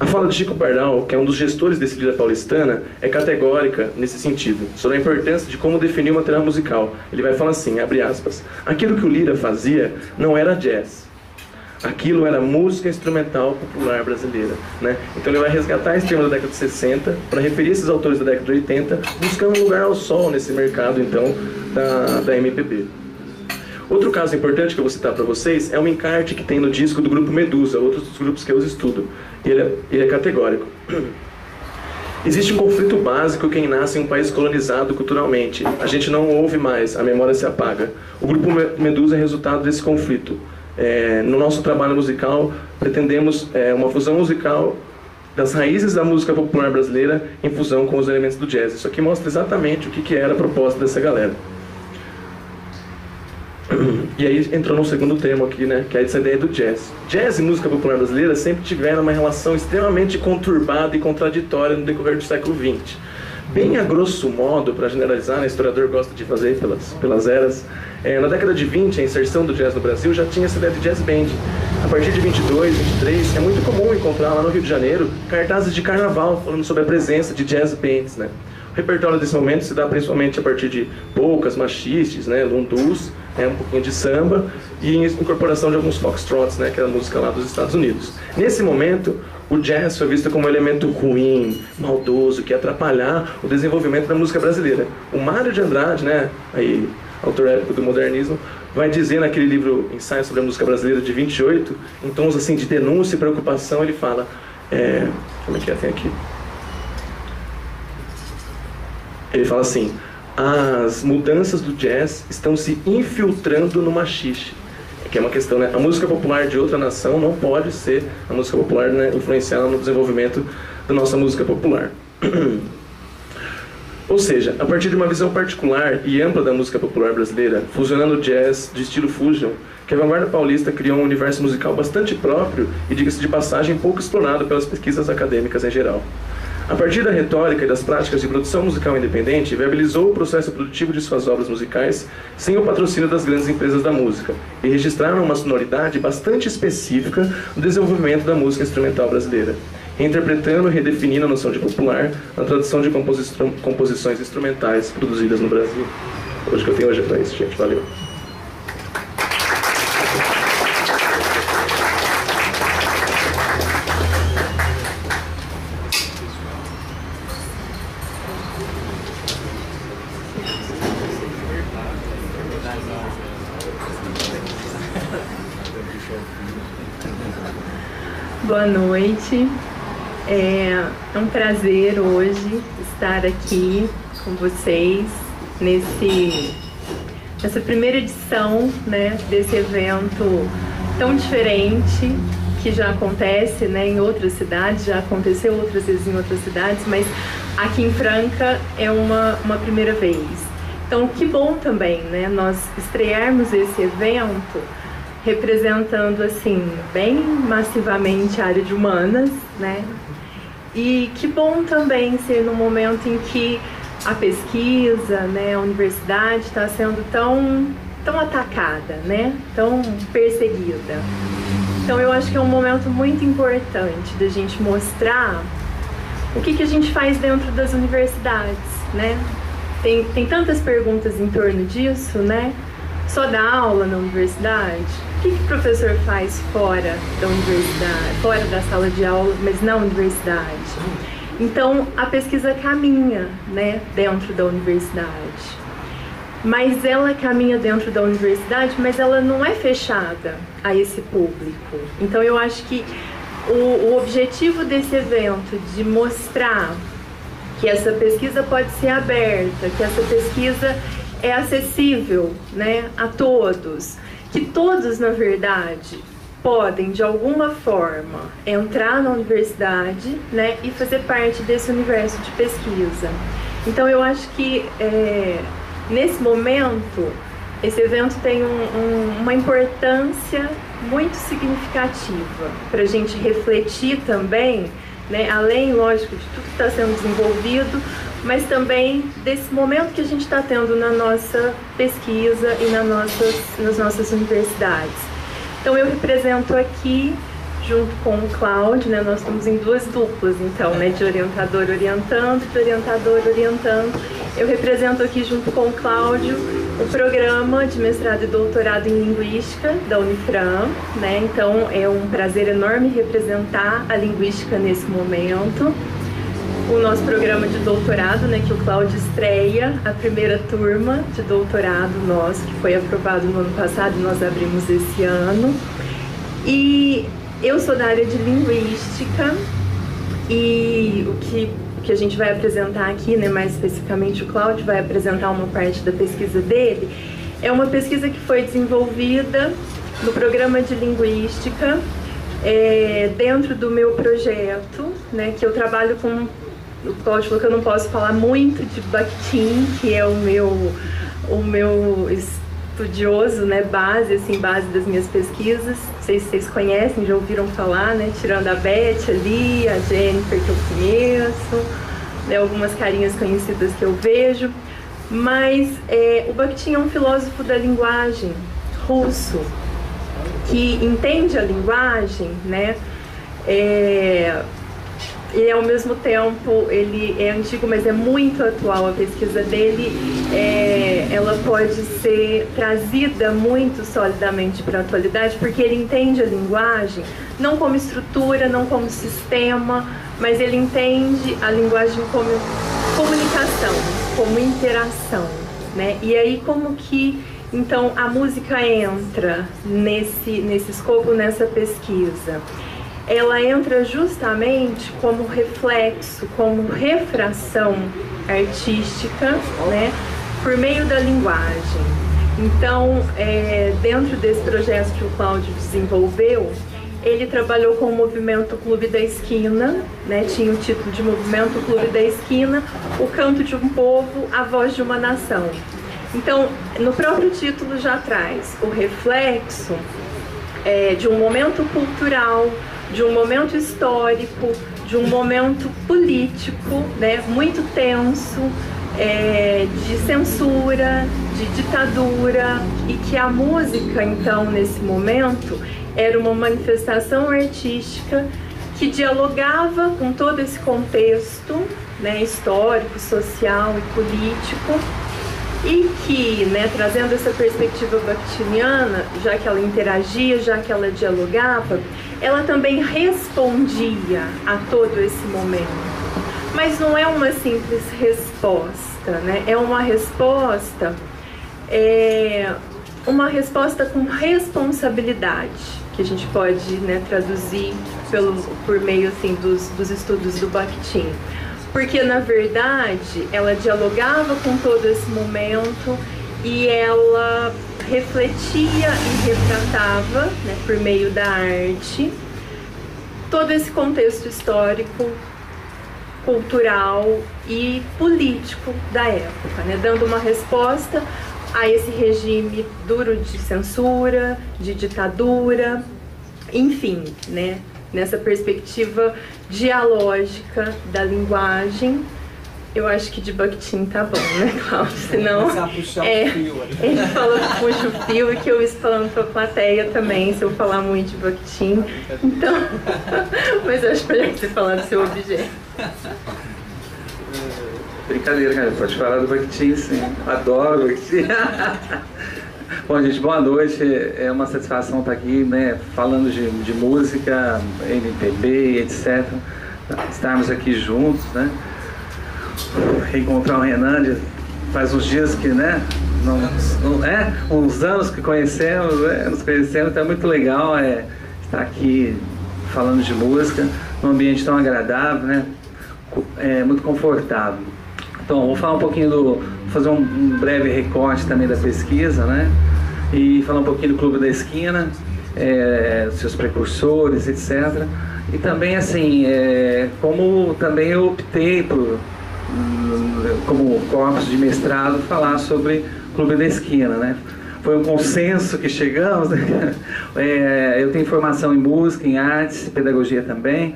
Speaker 3: A fala de Chico Pardal, que é um dos gestores desse Lira Paulistana, é categórica nesse sentido, sobre a importância de como definir o material musical. Ele vai falar assim, abre aspas, aquilo que o Lira fazia não era jazz, aquilo era música instrumental popular brasileira. Né? Então ele vai resgatar esse termo da década de 60 para referir esses autores da década de 80, buscando um lugar ao sol nesse mercado então da, da MPB. Outro caso importante que eu vou citar para vocês é um encarte que tem no disco do grupo Medusa, outros dos grupos que eu estudo. Ele é, ele é categórico. *clears throat* Existe um conflito básico quem nasce em um país colonizado culturalmente. A gente não ouve mais, a memória se apaga. O grupo Medusa é resultado desse conflito. É, no nosso trabalho musical, pretendemos é, uma fusão musical das raízes da música popular brasileira em fusão com os elementos do jazz. Isso aqui mostra exatamente o que, que era a proposta dessa galera. E aí entrou no segundo termo aqui, né, que é essa ideia do jazz. Jazz e música popular brasileira sempre tiveram uma relação extremamente conturbada e contraditória no decorrer do século XX. Bem a grosso modo, para generalizar, né, o historiador gosta de fazer pelas, pelas eras, é, na década de 20, a inserção do jazz no Brasil já tinha essa ideia de jazz band. A partir de 22, 23, é muito comum encontrar lá no Rio de Janeiro cartazes de carnaval falando sobre a presença de jazz bands, né? O repertório desse momento se dá principalmente a partir de poucas, machistes, né, lundus, né, um pouquinho de samba e incorporação de alguns foxtrots, né, que é a música lá dos Estados Unidos. Nesse momento, o jazz foi visto como um elemento ruim, maldoso, que ia atrapalhar o desenvolvimento da música brasileira. O Mário de Andrade, né, aí, autor épico do modernismo, vai dizer naquele livro Ensaio sobre a Música Brasileira de 28, em tons assim de denúncia e preocupação, ele fala, é, como é que é, tem aqui? Ele fala assim, as mudanças do jazz estão se infiltrando no machixe. Que é uma questão, né? A música popular de outra nação não pode ser a música popular né, influenciar no desenvolvimento da nossa música popular. *clears throat* Ou seja, a partir de uma visão particular e ampla da música popular brasileira, fusionando jazz de estilo fusion, que a vanguarda paulista criou um universo musical bastante próprio e, diga-se de passagem, pouco explorado pelas pesquisas acadêmicas em geral. A partir da retórica e das práticas de produção musical independente, viabilizou o processo produtivo de suas obras musicais sem o patrocínio das grandes empresas da música e registraram uma sonoridade bastante específica no desenvolvimento da música instrumental brasileira, interpretando e redefinindo a noção de popular na tradução de composições instrumentais produzidas no Brasil. Hoje que eu tenho hoje é para isso, gente. Valeu.
Speaker 4: Boa noite. É, é um prazer hoje estar aqui com vocês nesse nessa primeira edição né, desse evento tão diferente que já acontece né, em outras cidades, já aconteceu outras vezes em outras cidades, mas aqui em Franca é uma, uma primeira vez. Então, que bom também né, nós estrearmos esse evento representando assim bem massivamente a área de humanas, né? E que bom também ser no momento em que a pesquisa, né, a universidade está sendo tão tão atacada, né? Tão perseguida. Então eu acho que é um momento muito importante da gente mostrar o que, que a gente faz dentro das universidades, né? Tem, tem tantas perguntas em torno disso, né? Só dá aula na universidade? O que, que o professor faz fora da universidade, fora da sala de aula, mas na universidade? Então, a pesquisa caminha né, dentro da universidade. Mas ela caminha dentro da universidade, mas ela não é fechada a esse público. Então, eu acho que o, o objetivo desse evento de mostrar que essa pesquisa pode ser aberta, que essa pesquisa é acessível né, a todos que todos, na verdade, podem de alguma forma entrar na universidade né, e fazer parte desse universo de pesquisa. Então eu acho que é, nesse momento esse evento tem um, um, uma importância muito significativa para a gente refletir também, né, além, lógico, de tudo que está sendo desenvolvido, mas também desse momento que a gente está tendo na nossa pesquisa e na nossas, nas nossas universidades. Então eu represento aqui, junto com o Cláudio, né, nós estamos em duas duplas, então, né, de orientador orientando, de orientador orientando. Eu represento aqui junto com o Cláudio o programa de mestrado e doutorado em linguística da Unifran, né? Então é um prazer enorme representar a linguística nesse momento. O nosso programa de doutorado, né, que o Cláudio estreia a primeira turma de doutorado nosso, que foi aprovado no ano passado e nós abrimos esse ano. E eu sou da área de linguística e o que, que a gente vai apresentar aqui, né, mais especificamente o Cláudio vai apresentar uma parte da pesquisa dele, é uma pesquisa que foi desenvolvida no programa de linguística é, dentro do meu projeto, né, que eu trabalho com o Cláudio falou que eu não posso falar muito de Bakhtin, que é o meu o meu estudioso, né, base, assim, base das minhas pesquisas. Não sei se vocês conhecem, já ouviram falar, né, tirando a Beth ali, a Jennifer que eu conheço, né, algumas carinhas conhecidas que eu vejo. Mas é, o Bakhtin é um filósofo da linguagem russo, que entende a linguagem, né, é, e ao mesmo tempo ele é antigo, mas é muito atual. A pesquisa dele, é, ela pode ser trazida muito solidamente para a atualidade, porque ele entende a linguagem não como estrutura, não como sistema, mas ele entende a linguagem como comunicação, como interação, né? E aí como que então a música entra nesse nesse escopo, nessa pesquisa? Ela entra justamente como reflexo, como refração artística, né, por meio da linguagem. Então, é, dentro desse projeto que o Cláudio desenvolveu, ele trabalhou com o movimento Clube da Esquina, né, tinha o título de Movimento Clube da Esquina, o canto de um povo, a voz de uma nação. Então, no próprio título já traz o reflexo é, de um momento cultural, de um momento histórico, de um momento político, né, muito tenso, é, de censura, de ditadura, e que a música, então, nesse momento, era uma manifestação artística que dialogava com todo esse contexto né, histórico, social e político e que, né, trazendo essa perspectiva bakhtiniana, já que ela interagia, já que ela dialogava, ela também respondia a todo esse momento. Mas não é uma simples resposta, né? É uma resposta, é uma resposta com responsabilidade, que a gente pode né, traduzir pelo, por meio assim, dos, dos estudos do Bakhtin porque na verdade ela dialogava com todo esse momento e ela refletia e retratava, né, por meio da arte, todo esse contexto histórico, cultural e político da época, né, dando uma resposta a esse regime duro de censura, de ditadura, enfim, né, nessa perspectiva dialógica da linguagem. Eu acho que de Bakhtin tá bom, né, Cláudio? Senão. É, *laughs* ele falou que puxa o fio e que eu estou falando pra plateia também, se eu falar muito de Bakhtin. Então. *laughs* Mas eu acho melhor você falar do seu objeto.
Speaker 5: Brincadeira, cara. Pode falar do Bakhtin, sim. Adoro Bakhtin. *laughs* Bom, gente, boa noite. É uma satisfação estar aqui, né, falando de, de música, MPB, etc. Estarmos aqui juntos, né? Reencontrar o Renan, faz uns dias que, né? Não, não, é, uns anos que conhecemos, né, nos conhecemos, então é muito legal é, estar aqui falando de música, num ambiente tão agradável, né? É, muito confortável. Então, vou falar um pouquinho do. Fazer um, um breve recorte também da pesquisa, né? e falar um pouquinho do Clube da Esquina, é, seus precursores, etc. E também, assim, é, como também eu optei por, como corpus de mestrado, falar sobre Clube da Esquina, né? Foi um consenso que chegamos, *laughs* né? é, eu tenho formação em música, em artes, pedagogia também,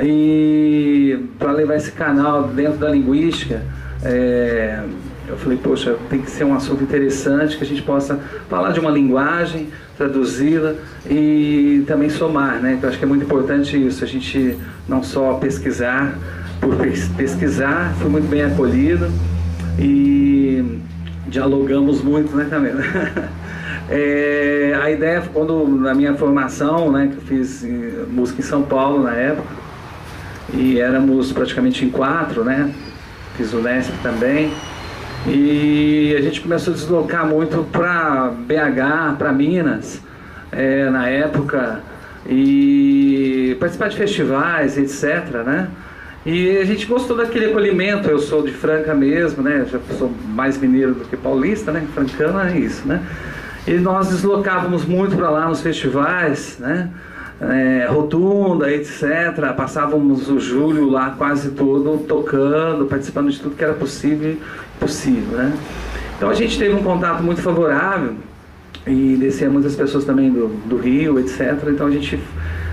Speaker 5: e para levar esse canal dentro da linguística, é, eu falei, poxa, tem que ser um assunto interessante, que a gente possa falar de uma linguagem, traduzi-la e também somar, né? Eu acho que é muito importante isso, a gente não só pesquisar por pesquisar, fui muito bem acolhido e dialogamos muito, né, Camila? *laughs* É, a ideia, quando na minha formação, né, que eu fiz música em São Paulo na época, e éramos praticamente em quatro, né? Fiz o Nesp também. E a gente começou a deslocar muito para BH, para Minas, é, na época, e participar de festivais, etc. Né? E a gente gostou daquele acolhimento. Eu sou de Franca mesmo, né? Já sou mais mineiro do que paulista, né? Francana é isso, né? E nós deslocávamos muito para lá nos festivais, né? É, rotunda, etc. Passávamos o julho lá quase todo tocando, participando de tudo que era possível possível, né? Então a gente teve um contato muito favorável e descia muitas pessoas também do, do Rio, etc. Então a gente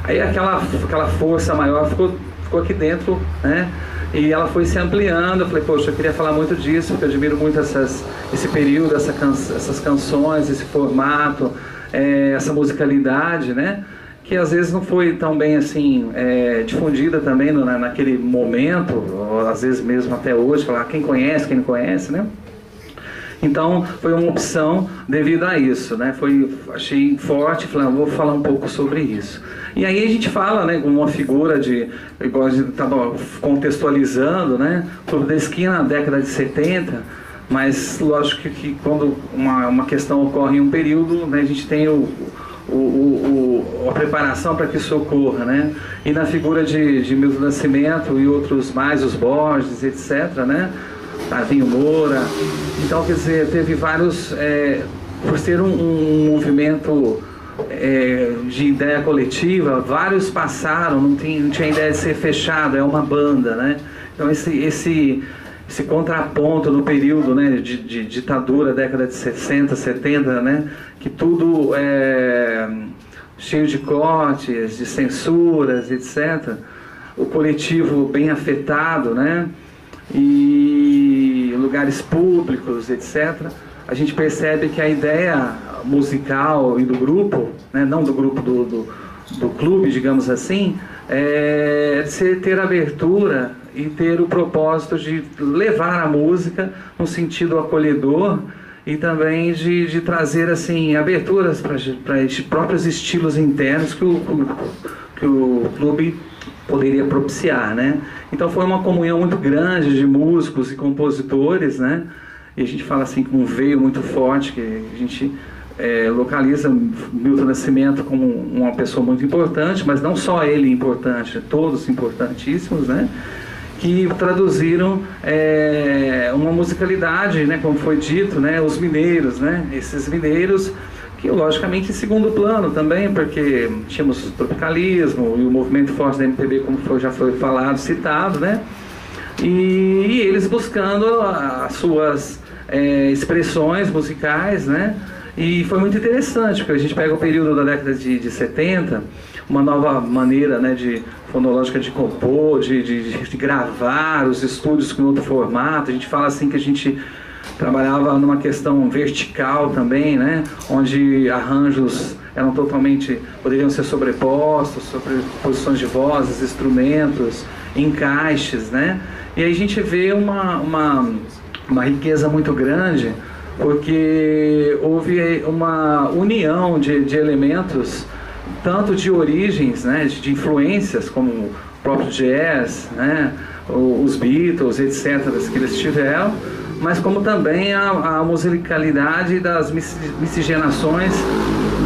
Speaker 5: aí aquela aquela força maior ficou ficou aqui dentro, né? E ela foi se ampliando. Eu falei, poxa, eu queria falar muito disso, porque eu admiro muito essas, esse período, essa can, essas canções, esse formato, é, essa musicalidade, né? que às vezes não foi tão bem assim é, difundida também na, naquele momento, ou às vezes mesmo até hoje, falar quem conhece, quem não conhece, né? Então foi uma opção devido a isso, né? Foi achei forte, falei, ah, vou falar um pouco sobre isso. E aí a gente fala, né, com uma figura de igual a gente estava contextualizando, né, Esquina na década de 70, mas lógico que, que quando uma, uma questão ocorre em um período, né, a gente tem o o, o, a preparação para que isso ocorra, né? E na figura de, de Milton Nascimento e outros mais, os Borges, etc., né? Tavinho Moura. Então, quer dizer, teve vários... É, por ser um, um movimento é, de ideia coletiva, vários passaram, não, tinha, não tinha ideia de ser fechado, é uma banda, né? Então, esse... esse esse contraponto no período né, de, de, ditadura, década de 60, 70, né, que tudo é cheio de cortes, de censuras, etc. O coletivo bem afetado, né, e lugares públicos, etc. A gente percebe que a ideia musical e do grupo, né, não do grupo do, do, do clube, digamos assim, é ter abertura e ter o propósito de levar a música no sentido acolhedor e também de, de trazer assim aberturas para próprios estilos internos que o, que o clube poderia propiciar, né? Então foi uma comunhão muito grande de músicos e compositores, né? E a gente fala assim com um veio muito forte que a gente é, localiza Milton Nascimento como uma pessoa muito importante, mas não só ele importante, todos importantíssimos, né? que traduziram é, uma musicalidade, né, como foi dito, né, os mineiros, né, esses mineiros que logicamente em segundo plano também, porque tínhamos o tropicalismo e o movimento forte da MPB, como foi, já foi falado, citado, né, e, e eles buscando as suas é, expressões musicais, né, e foi muito interessante, porque a gente pega o período da década de, de 70, uma nova maneira né, de fonológica de compor, de, de, de gravar, os estúdios com outro formato. A gente fala assim que a gente trabalhava numa questão vertical também, né? Onde arranjos eram totalmente poderiam ser sobrepostos, sobre posições de vozes, instrumentos, encaixes, né? E aí a gente vê uma, uma, uma riqueza muito grande porque houve uma união de, de elementos tanto de origens, né, de, influências, como o próprio jazz, né, os Beatles, etc., que eles tiveram, mas como também a, a musicalidade das miscigenações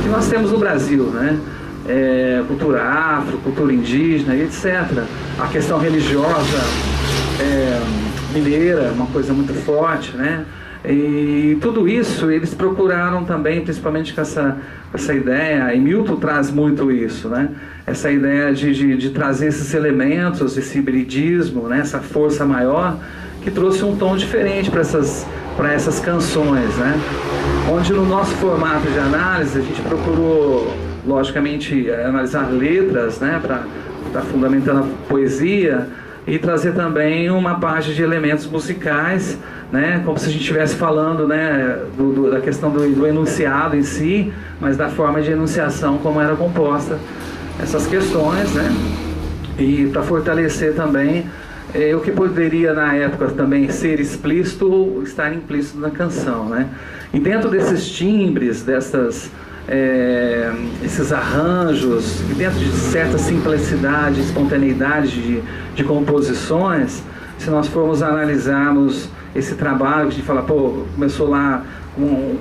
Speaker 5: que nós temos no Brasil, né? É, cultura afro, cultura indígena, etc. A questão religiosa é, mineira, uma coisa muito forte, né? E tudo isso eles procuraram também, principalmente com essa, essa ideia, e Milton traz muito isso, né? essa ideia de, de, de trazer esses elementos, esse hibridismo, né? essa força maior, que trouxe um tom diferente para essas, essas canções. Né? Onde no nosso formato de análise a gente procurou, logicamente, analisar letras né? para estar fundamentando a poesia e trazer também uma parte de elementos musicais né? Como se a gente estivesse falando, né, do, do, da questão do, do enunciado em si, mas da forma de enunciação como era composta essas questões, né? E para fortalecer também é, o que poderia na época também ser explícito estar implícito na canção, né? E dentro desses timbres, dessas é, esses arranjos, e dentro de certa simplicidade, espontaneidade de, de composições, se nós formos analisarmos esse trabalho de falar, pô, começou lá um,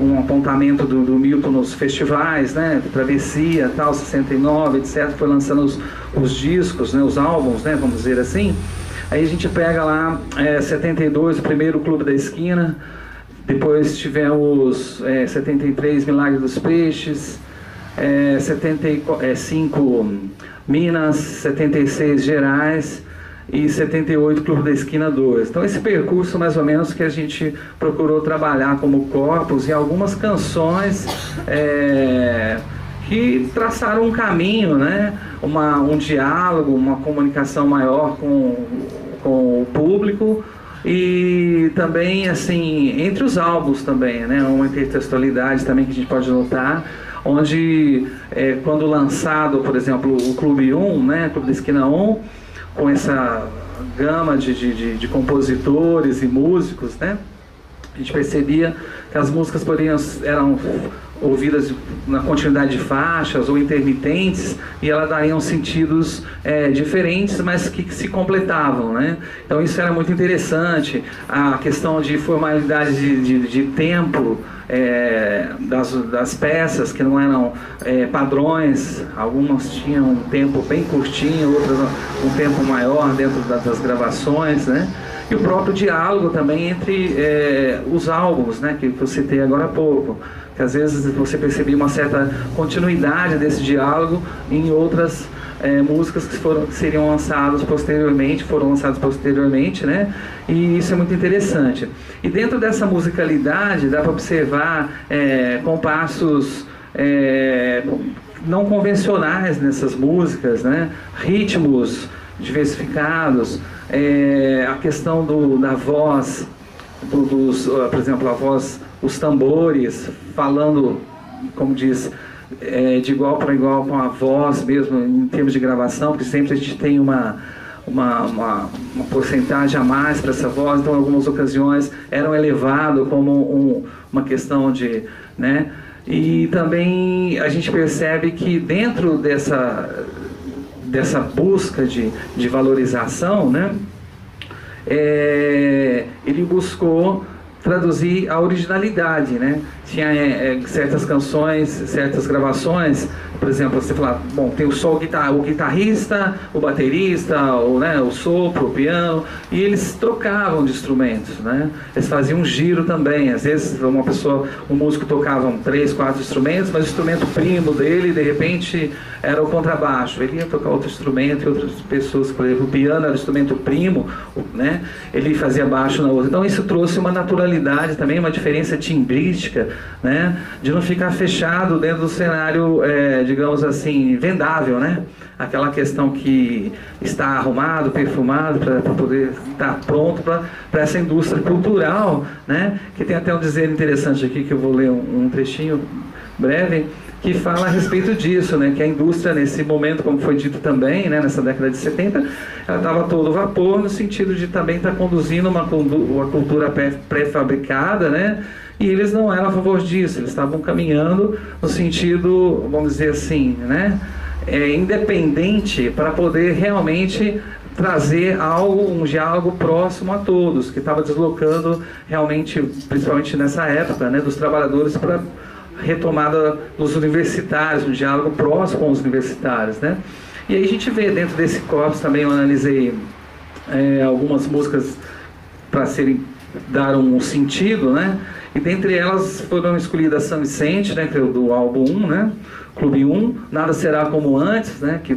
Speaker 5: um apontamento do, do, Milton nos festivais, né, Travessia, tal, 69, etc, foi lançando os, os discos, né, os álbuns, né, vamos dizer assim. Aí a gente pega lá é, 72, o primeiro Clube da Esquina, depois tivemos é, 73 Milagre dos Peixes, é, 75 Minas, 76 Gerais, e 78 Clube da Esquina 2. Então esse percurso mais ou menos que a gente procurou trabalhar como corpos e algumas canções é, que traçaram um caminho, né? Uma, um diálogo, uma comunicação maior com, com o público e também assim entre os álbuns também, né? Uma intertextualidade também que a gente pode notar onde é, quando lançado, por exemplo, o Clube 1, né, Clube da Esquina 1, com essa gama de, de, de, compositores e músicos, né? A gente percebia que as músicas poderiam, eram ouvidas na continuidade de faixas ou intermitentes e elas dariam sentidos é, diferentes, mas que, que, se completavam, né? Então isso era muito interessante. A questão de formalidade de, de, de tempo é, das, das peças que não eram é, padrões, algumas tinham um tempo bem curtinho, outras um tempo maior dentro das, das gravações, né? E o próprio diálogo também entre é, os álbuns, né, que eu citei agora há pouco. Que às vezes você percebia uma certa continuidade desse diálogo em outras é, músicas que, foram, que seriam lançadas posteriormente, foram lançadas posteriormente, né? E isso é muito interessante. E dentro dessa musicalidade dá para observar é, compassos é, não convencionais nessas músicas, né? Ritmos diversificados, é, a questão do, da voz, do, dos, por exemplo, a voz, os tambores falando, como diz é, de igual para igual com a voz mesmo, em termos de gravação, porque sempre a gente tem uma, uma, uma, uma porcentagem a mais para essa voz, então em algumas ocasiões eram elevado como um, uma questão de. Né? E também a gente percebe que dentro dessa, dessa busca de, de valorização, né? É, ele buscou traduzir a originalidade, né? Tinha é, certas canções, certas gravações, por exemplo, você falar, bom, tem o só o, guitar, o guitarrista, o baterista, o, né, o sopro, o piano, e eles trocavam de instrumentos, né? Eles faziam um giro também. Às vezes uma pessoa, um músico tocava três, quatro instrumentos, mas o instrumento primo dele, de repente, era o contrabaixo. Ele ia tocar outro instrumento e outras pessoas, por exemplo, o piano era o instrumento primo, né? Ele fazia baixo na outra. Então isso trouxe uma naturalidade também, uma diferença timbrística, né? De não ficar fechado dentro do cenário, é, digamos assim, vendável, né? Aquela questão que está arrumado, perfumado para poder estar pronto para essa indústria cultural, né? Que tem até um dizer interessante aqui que eu vou ler um, um trechinho breve que fala a respeito disso, né? que a indústria nesse momento, como foi dito também, né? nessa década de 70, ela estava todo vapor no sentido de também estar tá conduzindo uma, uma cultura pré-fabricada, né? E eles não eram a favor disso, eles estavam caminhando no sentido, vamos dizer assim, né? É, independente para poder realmente trazer algo, um diálogo próximo a todos, que estava deslocando realmente, principalmente nessa época, né, dos trabalhadores para retomada dos universitários, um diálogo próximo com os universitários, né? E aí a gente vê dentro desse corpus também, eu analisei é, algumas músicas para serem dar um sentido, né? E dentre elas foram escolhidas São Vicente, né, que é do álbum 1, né? Clube 1, Nada Será Como Antes, né? Que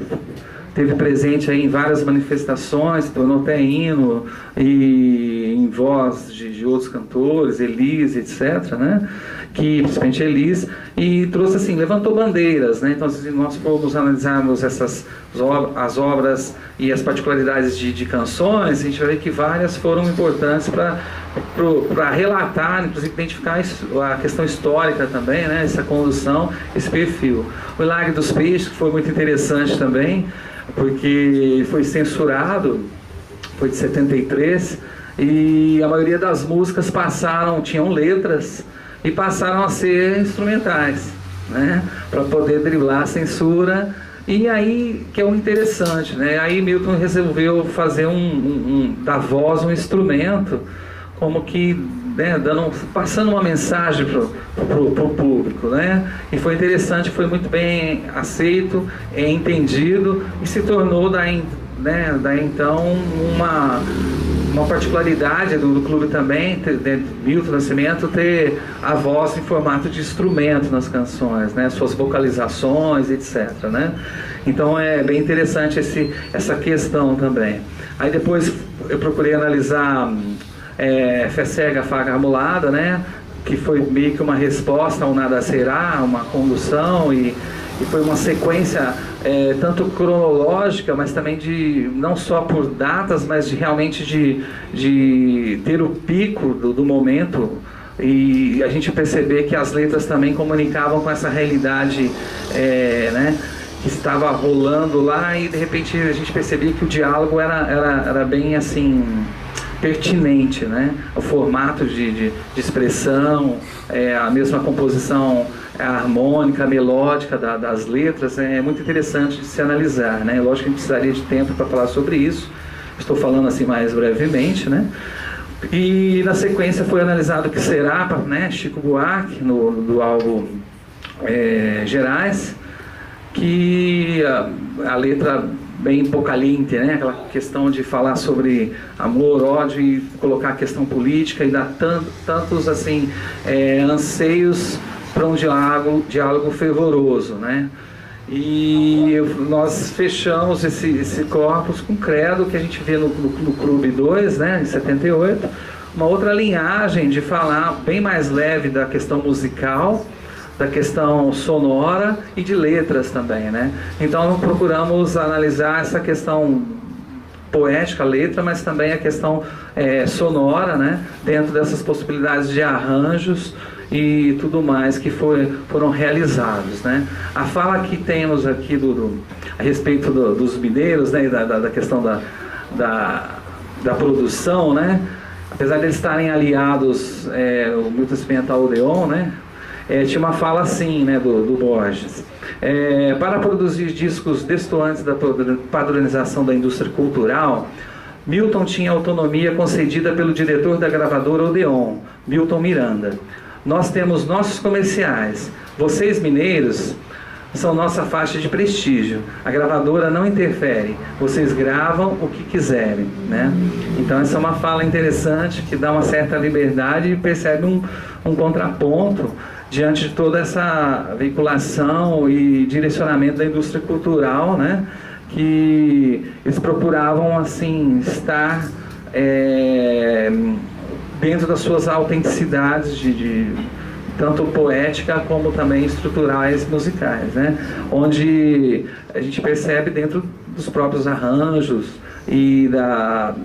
Speaker 5: teve presente aí em várias manifestações, tornou até hino e em voz de, de outros cantores, Elise, etc, né? que principalmente Elis, e trouxe assim, levantou bandeiras, né? Então, se nós formos analisarmos essas as obras e as particularidades de, de canções, a gente vai ver que várias foram importantes para para relatar, inclusive identificar a questão histórica também, né? essa condução, esse perfil. O Milagre dos Peixes foi muito interessante também, porque foi censurado, foi de 73, e a maioria das músicas passaram, tinham letras e passaram a ser instrumentais, né? para poder driblar a censura e aí que é o interessante, né? Aí Milton resolveu fazer um, um, um da voz um instrumento, como que né, dando, passando uma mensagem para o público, né? E foi interessante, foi muito bem aceito, é entendido e se tornou daí, né, daí então uma uma particularidade do, do clube também, ter, de Milton Nascimento, ter a voz em formato de instrumento nas canções, né? Suas vocalizações, etc. Né? Então é bem interessante esse, essa questão também. Aí depois eu procurei analisar é, Fé Cega, Faga Amulada, né? Que foi meio que uma resposta ao Nada Será, uma condução e e foi uma sequência é, tanto cronológica, mas também de não só por datas, mas de realmente de, de ter o pico do, do momento e a gente perceber que as letras também comunicavam com essa realidade é, né, que estava rolando lá e de repente a gente percebia que o diálogo era, era, era bem assim pertinente, né? O formato de, de, de expressão, é, a mesma composição a harmônica, melódica da, das letras é muito interessante de se analisar, né? Lógico que a gente precisaria de tempo para falar sobre isso. Estou falando assim mais brevemente, né? E na sequência foi analisado o que será, né? Chico Buarque no do álbum é, Gerais, que a, a letra bem pocalinte, né? Aquela questão de falar sobre amor, ódio e colocar a questão política e dar tanto, tantos assim é, anseios para um diálogo, diálogo fervoroso, né? E nós fechamos esse, esse corpus com credo que a gente vê no, no, no Clube 2, né, em 78, uma outra linhagem de falar bem mais leve da questão musical, da questão sonora e de letras também, né? Então procuramos analisar essa questão poética, letra, mas também a questão é, sonora, né? Dentro dessas possibilidades de arranjos e tudo mais que foi, foram realizados. Né? A fala que temos aqui do, do a respeito do, dos mineiros, né, da, da, da questão da, da, da, produção, né? apesar de eles estarem aliados, é, o Milton Cimental Odeon, né? É, tinha uma fala assim né, do, do Borges. É, para produzir discos destoantes da padronização da indústria cultural, Milton tinha autonomia concedida pelo diretor da gravadora Odeon, Milton Miranda. Nós temos nossos comerciais. Vocês, mineiros, são nossa faixa de prestígio. A gravadora não interfere. Vocês gravam o que quiserem, né? Então essa é uma fala interessante que dá uma certa liberdade e percebe um, um contraponto diante de toda essa veiculação e direcionamento da indústria cultural, né? Que eles procuravam assim estar é, dentro das suas autenticidades de, de tanto poética como também estruturais musicais, né? Onde a gente percebe dentro dos próprios arranjos e da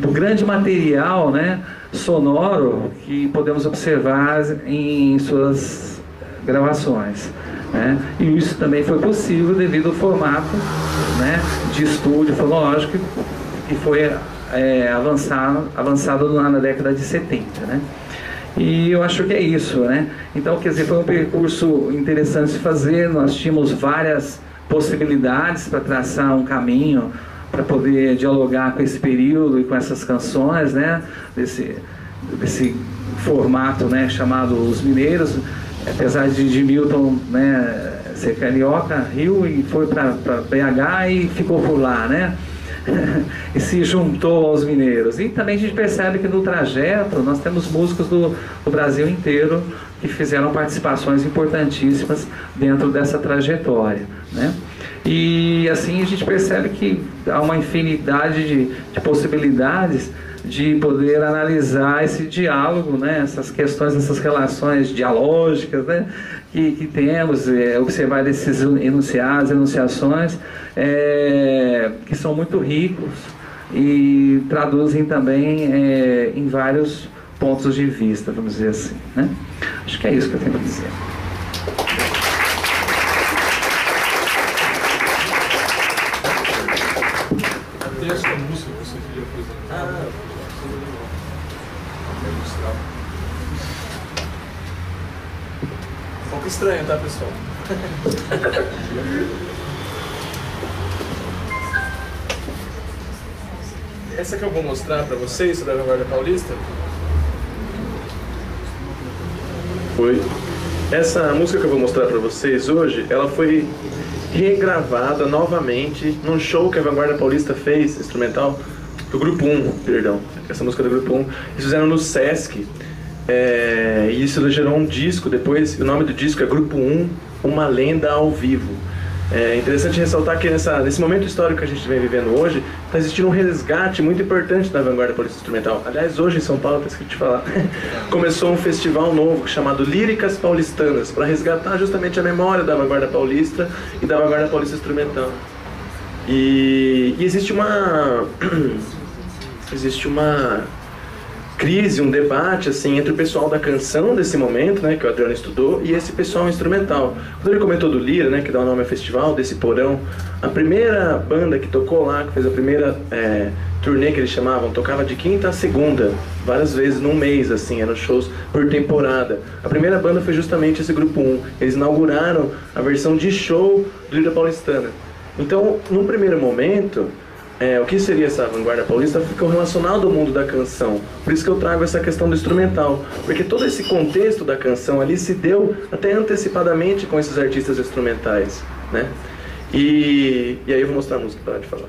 Speaker 5: do grande material, né, sonoro que podemos observar em suas gravações. Né? E isso também foi possível devido ao formato né, de estúdio fonológico que foi é, avançado, avançado na década de 70, né? E eu acho que é isso, né? Então, quer dizer, foi um percurso interessante de fazer, nós tínhamos várias possibilidades para traçar um caminho para poder dialogar com esse período e com essas canções, né? Desse, desse formato, né? Chamado Os Mineiros, apesar de, de Milton, né? Ser carioca, Rio e foi para BH e ficou por lá, né? *laughs* e se juntou aos mineiros. E também a gente percebe que no trajeto nós temos músicos do, do Brasil inteiro que fizeram participações importantíssimas dentro dessa trajetória. Né? E assim a gente percebe que há uma infinidade de, de possibilidades de poder analisar esse diálogo, né? essas questões, essas relações dialógicas né? que, que temos, é, observar esses enunciados, enunciações, é, que são muito ricos e traduzem também é, em vários pontos de vista, vamos dizer assim. Né? Acho que é isso que eu tenho para dizer.
Speaker 3: Mostrar para vocês, da Vanguarda Paulista. Foi. Essa música que eu vou mostrar para vocês hoje, ela foi regravada novamente num show que a Vanguarda Paulista fez, instrumental, do Grupo 1, perdão. Essa música do Grupo 1. Eles fizeram no Sesc. É, e isso gerou um disco depois. O nome do disco é Grupo 1, Uma Lenda ao Vivo. É interessante ressaltar que nessa, nesse momento histórico que a gente vem vivendo hoje, está existindo um resgate muito importante da vanguarda política instrumental. Aliás, hoje em São Paulo, tem que te falar, *laughs* começou um festival novo chamado Líricas Paulistanas, para resgatar justamente a memória da vanguarda paulista e da vanguarda paulista instrumental. E, e existe uma. *clears throat* existe uma crise, um debate assim entre o pessoal da canção desse momento, né, que o Adriano estudou, e esse pessoal instrumental. Quando ele comentou do Lira, né, que dá o nome ao festival, desse porão, a primeira banda que tocou lá, que fez a primeira é, turnê que eles chamavam, tocava de quinta a segunda, várias vezes num mês, assim, eram shows por temporada. A primeira banda foi justamente esse grupo 1. Eles inauguraram a versão de show do Lira Paulistana. Então, no primeiro momento, é, o que seria essa vanguarda paulista ficou relacionado ao mundo da canção. Por isso que eu trago essa questão do instrumental, porque todo esse contexto da canção ali se deu até antecipadamente com esses artistas instrumentais, né? E, e aí eu vou mostrar a música para de falar.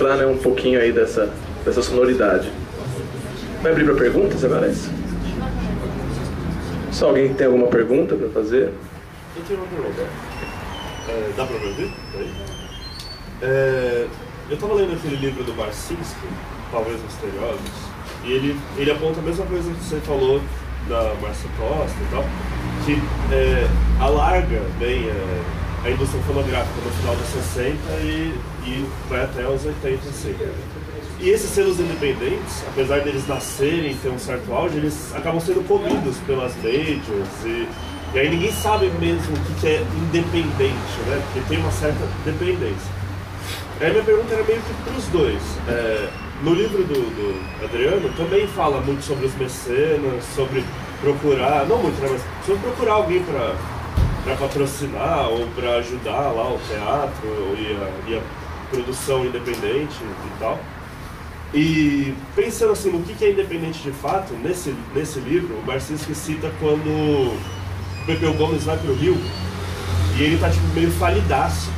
Speaker 3: Ilustrar né, um pouquinho aí dessa, dessa sonoridade. Vai abrir para perguntas agora? É? Só alguém tem alguma pergunta para fazer?
Speaker 6: Eu tenho uma pergunta. É, dá para me ouvir? É, eu estava lendo aquele livro do Barcinski, Talvez Misteriosos, E ele, ele aponta a mesma coisa que você falou da Márcia Costa e tal, que é, alarga bem é, a indústria fonográfica no final dos 60 e, e vai até os 80, assim. E esses selos independentes, apesar deles nascerem e ter um certo auge, eles acabam sendo comidos pelas majors e, e aí ninguém sabe mesmo o que, que é independente, né? Porque tem uma certa dependência. Aí minha pergunta era meio que para os dois. É, no livro do, do, Adriano também fala muito sobre os mecenas, sobre procurar, não muito, né, mas sobre procurar alguém para patrocinar ou para ajudar lá o teatro e a, e a produção independente e tal. E pensando assim no que é independente de fato, nesse, nesse livro, o Barcinski cita quando o Pepeu Gomes vai pro Rio e ele tá tipo meio falidaço.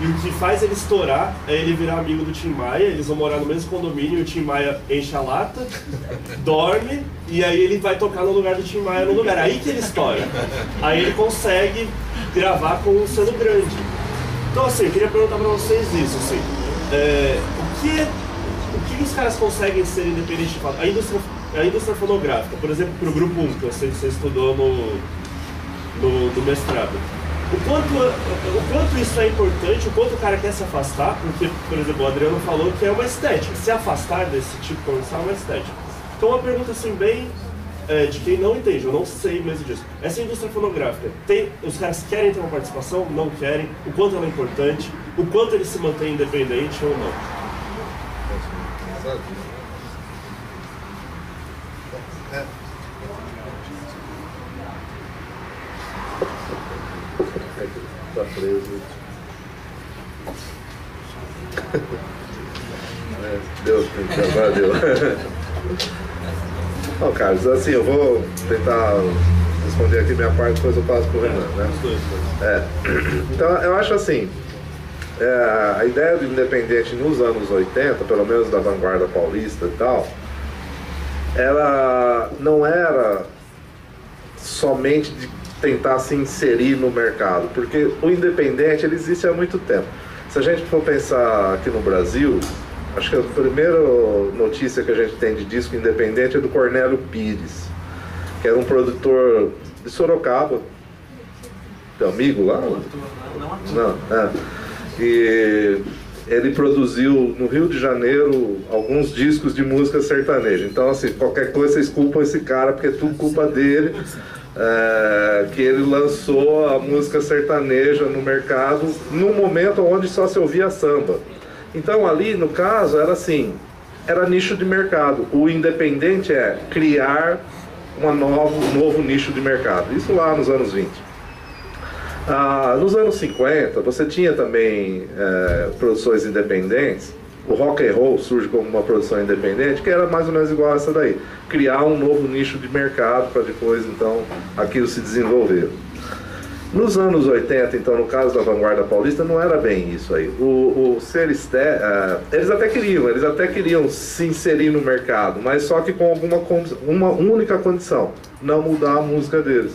Speaker 6: E o que faz ele estourar é ele virar amigo do Tim Maia, eles vão morar no mesmo condomínio, e o Tim Maia enche a lata, *laughs* dorme, e aí ele vai tocar no lugar do Tim Maia no lugar. Aí que ele estoura. Aí ele consegue gravar com um selo grande. Então assim, eu queria perguntar pra vocês isso, assim. É, o que é o que os caras conseguem ser independentes de fato? A indústria, a indústria fonográfica, por exemplo, para o grupo 1, que você, você estudou no, no, no, mestrado. O quanto, o quanto isso é importante, o quanto o cara quer se afastar, porque, por exemplo, o Adriano falou que é uma estética. Se afastar desse tipo comercial é uma estética. Então, uma pergunta assim, bem é, de quem não entende, eu não sei mesmo disso. Essa indústria fonográfica, tem, os caras querem ter uma participação? Não querem? O quanto ela é importante? O quanto ele se mantém independente ou não?
Speaker 2: Tá preso. É, deu, deu. *laughs* Bom, Carlos, assim, eu vou tentar responder aqui minha parte, depois eu passo pro Renan, né? É. *clears throat* Então, eu acho assim, é, a ideia do independente nos anos 80, pelo menos da vanguarda paulista e tal, ela não era somente de tentar se inserir no mercado, porque o independente ele existe há muito tempo. Se a gente for pensar aqui no Brasil, acho que a primeira notícia que a gente tem de disco independente é do Cornélio Pires, que era um produtor de Sorocaba, teu amigo lá? Não, é. E ele produziu no Rio de Janeiro alguns discos de música sertaneja. Então, assim, qualquer coisa vocês culpam esse cara, porque é tudo culpa dele. É, que ele lançou a música sertaneja no mercado no momento onde só se ouvia samba. Então ali, no caso, era assim, era nicho de mercado. O independente é criar uma novo, um novo nicho de mercado. Isso lá nos anos 20. Ah, nos anos 50, você tinha também é, produções independentes. O rock and roll surge como uma produção independente, que era mais ou menos igual a essa daí. Criar um novo nicho de mercado para depois, então, aquilo se desenvolver. Nos anos 80, então, no caso da vanguarda paulista, não era bem isso aí. O, o ser uh, eles até queriam, eles até queriam se inserir no mercado, mas só que com alguma uma única condição: não mudar a música deles.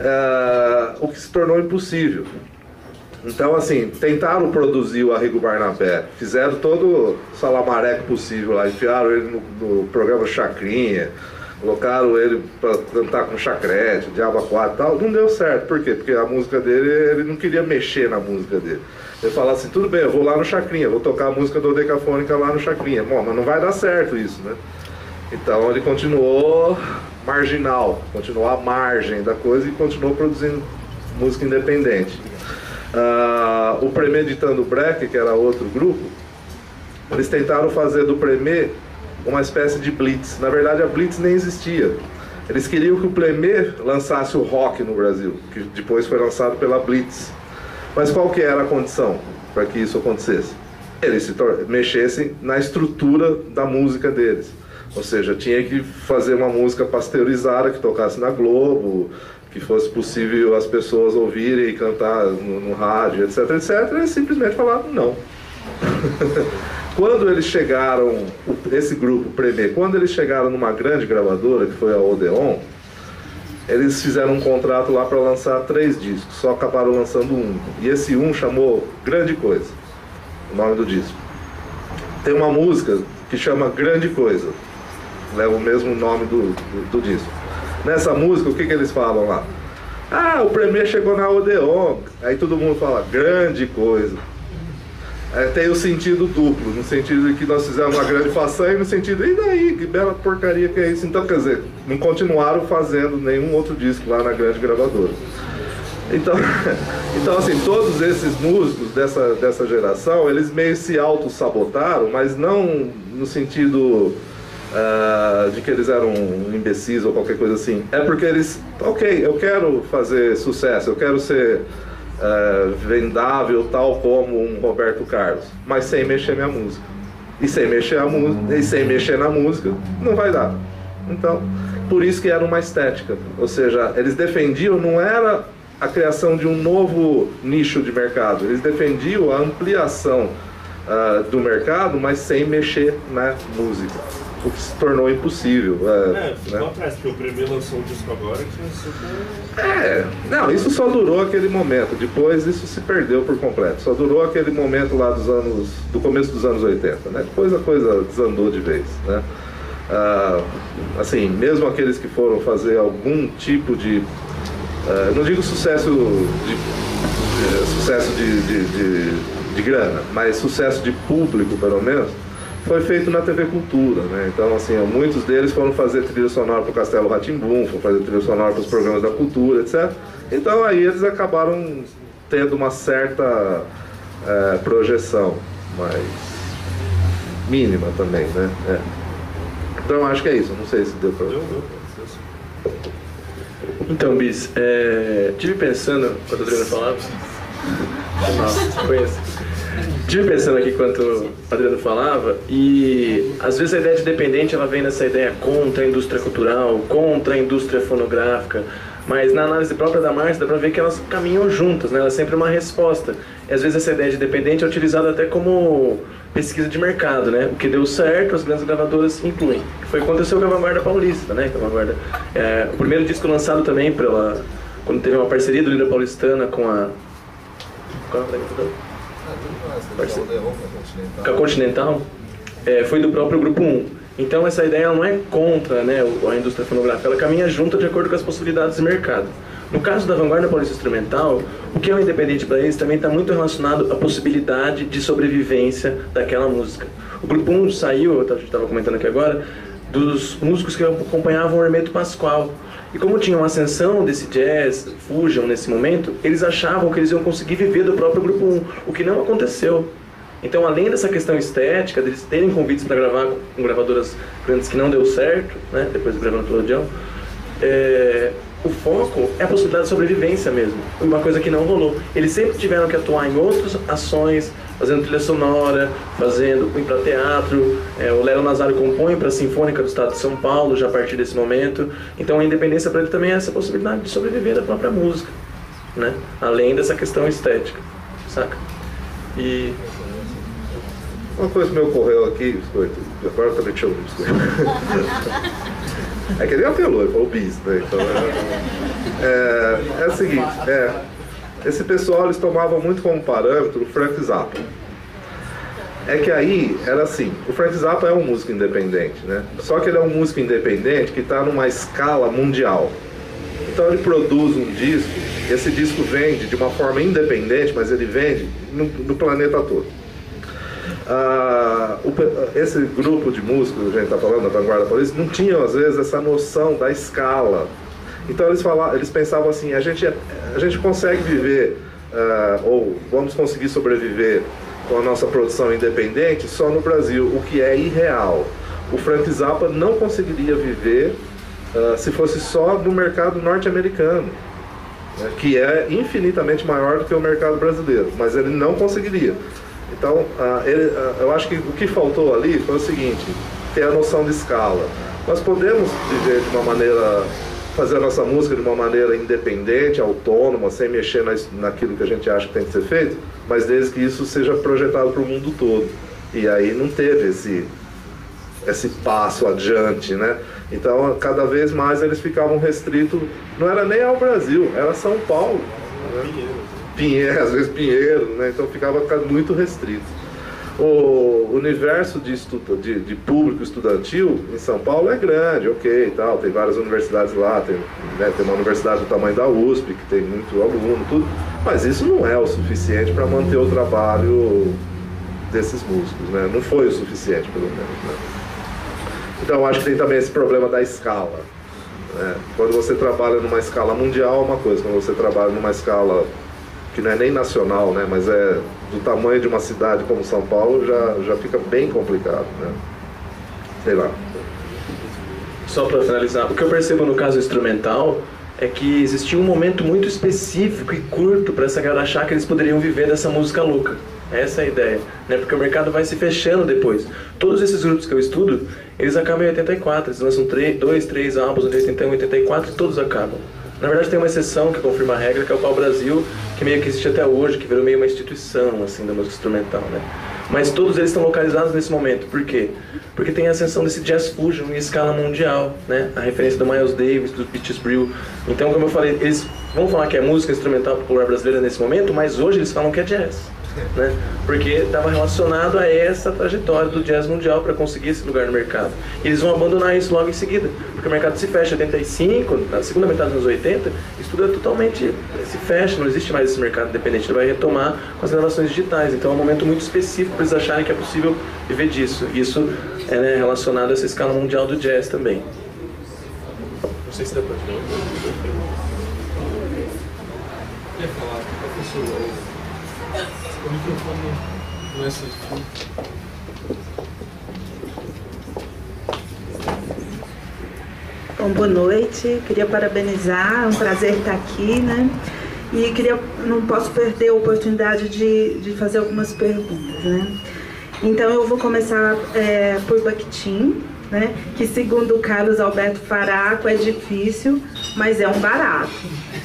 Speaker 2: Uh, o que se tornou impossível. Então, assim, tentaram produzir o Arrigo Barnabé, fizeram todo o salamareco possível lá, enfiaram ele no, no programa Chacrinha, colocaram ele para cantar com chacrete, Diabo 4 e tal, não deu certo. Por quê? Porque a música dele, ele não queria mexer na música dele. Ele falava assim, tudo bem, eu vou lá no Chacrinha, vou tocar a música do Decafônica lá no Chacrinha. Bom, mas não vai dar certo isso, né? Então ele continuou marginal, continuou à margem da coisa e continuou produzindo música independente. Uh, o Premeditando Break, que era outro grupo, eles tentaram fazer do Premê uma espécie de blitz. Na verdade, a blitz nem existia. Eles queriam que o Premê lançasse o rock no Brasil, que depois foi lançado pela Blitz. Mas qual que era a condição para que isso acontecesse? Eles se mexessem na estrutura da música deles. Ou seja, tinha que fazer uma música pasteurizada que tocasse na Globo, que fosse possível as pessoas ouvirem e cantar no, no rádio, etc, etc. E simplesmente falaram não. *laughs* quando eles chegaram, esse grupo Premier, quando eles chegaram numa grande gravadora, que foi a Odeon, eles fizeram um contrato lá para lançar três discos, só acabaram lançando um. E esse um chamou Grande Coisa, o nome do disco. Tem uma música que chama Grande Coisa leva o mesmo nome do, do, do disco. Nessa música, o que, que eles falam lá? Ah, o Premier chegou na Odeon. Aí todo mundo fala, grande coisa. É, tem o sentido duplo, no sentido de que nós fizemos uma grande façanha e no sentido, e daí, que bela porcaria que é isso? Então, quer dizer, não continuaram fazendo nenhum outro disco lá na grande gravadora. Então, *laughs* então assim, todos esses músicos dessa, dessa geração, eles meio se auto-sabotaram, mas não no sentido uh, de que eles eram imbecis ou qualquer coisa assim. É porque eles, ok, eu quero fazer sucesso, eu quero ser uh, vendável tal como um Roberto Carlos, mas sem mexer minha música. E sem mexer a e sem mexer na música, não vai dar. Então, por isso que era uma estética. Ou seja, eles defendiam, não era a criação de um novo nicho de mercado, eles defendiam a ampliação uh, do mercado, mas sem mexer na música o que se tornou impossível.
Speaker 6: É, é ficou né? atrás, porque o primeiro lançou um disco agora que é super.
Speaker 2: É, não, isso só durou aquele momento, depois isso se perdeu por completo. Só durou aquele momento lá dos anos. do começo dos anos 80, né? Depois a coisa desandou de vez. Né? Ah, assim, mesmo aqueles que foram fazer algum tipo de. Ah, não digo sucesso de, de sucesso de, de, de, de grana, mas sucesso de público pelo menos foi feito na TV Cultura, né? Então, assim, muitos deles foram fazer trilha sonora para o Castelo Ratimbum, foram fazer trilha sonora para os programas da cultura, etc. Então, aí eles acabaram tendo uma certa é, projeção, mas mínima também, né? É. Então, acho que é isso. Não sei se deu para...
Speaker 3: Então, Bis, é, tive pensando, quando o Adriano falava... Nossa, conheço. Estive pensando aqui enquanto o Adriano falava, e às vezes a ideia de dependente ela vem nessa ideia contra a indústria cultural, contra a indústria fonográfica, mas na análise própria da Márcia dá para ver que elas caminham juntas, né? ela é sempre uma resposta. E às vezes essa ideia de dependente é utilizada até como pesquisa de mercado, né? O que deu certo, as grandes gravadoras incluem. Foi o que aconteceu com a Vanguarda Paulista, né? A Vanguarda, é, o primeiro disco lançado também pela, quando teve uma parceria do Lira Paulistana com a... Qual é a com a Continental, é, foi do próprio Grupo 1. Então essa ideia não é contra né, a indústria fonográfica, ela caminha junto de acordo com as possibilidades de mercado. No caso da Vanguarda Paulista Instrumental, o que é o independente para eles também está muito relacionado à possibilidade de sobrevivência daquela música. O Grupo 1 saiu, a gente estava comentando aqui agora, dos músicos que acompanhavam o Hermeto Pascoal, e como tinha uma ascensão desse jazz, Fusion nesse momento, eles achavam que eles iam conseguir viver do próprio grupo 1, o que não aconteceu. Então, além dessa questão estética, deles terem convites para gravar com gravadoras grandes que não deu certo, né, depois de gravando pelo Dião, é, o foco é a possibilidade de sobrevivência mesmo. Uma coisa que não rolou. Eles sempre tiveram que atuar em outras ações, fazendo trilha sonora, fazendo ir para teatro. É, o Léo Nazário compõe para a Sinfônica do Estado de São Paulo já a partir desse momento. Então a independência para ele também é essa possibilidade de sobreviver da própria música, né? Além dessa questão estética, saca? E
Speaker 2: uma coisa que me ocorreu aqui, biscoito, agora também te ouvi, biscoito. *laughs* É que ele apelou, ele falou bis, né? Então é, é, é o seguinte, é, esse pessoal eles tomavam muito como parâmetro o Frank Zappa. É que aí era assim, o Frank Zappa é um músico independente, né? Só que ele é um músico independente que está numa escala mundial. Então ele produz um disco, esse disco vende de uma forma independente, mas ele vende no, no planeta todo. Ah, o, esse grupo de músicos que a gente está falando, da Vanguarda Paulista, não tinham às vezes essa noção da escala. Então eles, falavam, eles pensavam assim, a gente, a gente consegue viver, uh, ou vamos conseguir sobreviver com a nossa produção independente só no Brasil, o que é irreal. O Frank Zappa não conseguiria viver uh, se fosse só no mercado norte-americano, né, que é infinitamente maior do que o mercado brasileiro, mas ele não conseguiria. Então, uh, ele, uh, eu acho que o que faltou ali foi o seguinte: ter a noção de escala. Nós podemos viver de uma maneira, fazer a nossa música de uma maneira independente, autônoma, sem mexer na, naquilo que a gente acha que tem que ser feito, mas desde que isso seja projetado para o mundo todo. E aí não teve esse, esse passo adiante, né? Então, cada vez mais eles ficavam restritos, não era nem ao Brasil, era São Paulo. Né? Pinheiro, às vezes Pinheiro, né? Então ficava muito restrito. O universo de, estudo, de, de, público estudantil em São Paulo é grande, ok tal, tem várias universidades lá, tem, né, tem uma universidade do tamanho da USP, que tem muito aluno, tudo, mas isso não é o suficiente para manter o trabalho desses músicos, né? Não foi o suficiente, pelo menos. Né? Então acho que tem também esse problema da escala. Né? Quando você trabalha numa escala mundial é uma coisa, quando você trabalha numa escala que não é nem nacional, né? Mas é do tamanho de uma cidade como São Paulo, já, já fica bem complicado, né? Sei lá.
Speaker 3: Só para finalizar, o que eu percebo no caso instrumental é que existia um momento muito específico e curto para essa galera achar que eles poderiam viver dessa música louca. Essa é a ideia, né? Porque o mercado vai se fechando depois. Todos esses grupos que eu estudo, eles acabam em 84, eles lançam três, dois, três álbuns de 81, 84 e todos acabam. Na verdade tem uma exceção que confirma a regra, que é o Pau Brasil, que meio que existe até hoje, que virou meio uma instituição assim da música instrumental, né? Mas todos eles estão localizados nesse momento. Por quê? Porque tem a ascensão desse jazz fusion em escala mundial, né? A referência do Miles Davis, do Beaches Brew. Então, como eu falei, eles vão falar que é música instrumental popular brasileira nesse momento, mas hoje eles falam que é jazz né? Porque estava relacionado a essa trajetória do jazz mundial para conseguir esse lugar no mercado. E eles vão abandonar isso logo em seguida, porque o mercado se fecha em 85, na segunda metade dos anos 80, isso tudo é totalmente se fecha, não existe mais esse mercado independente, ele vai retomar com as gravações digitais. Então é um momento muito específico para eles acharem que é possível viver disso. Isso é né, relacionado a essa escala mundial do jazz também. Não sei se dá para
Speaker 7: falar, professor? O microfone não é certinho.
Speaker 8: Bom, boa noite. Queria parabenizar, é um prazer estar aqui, né? E queria, não posso perder a oportunidade de, de fazer algumas perguntas, né? Então eu vou começar é, por Bakhtin, né? Que segundo Carlos Alberto Faraco é difícil, mas é um barato.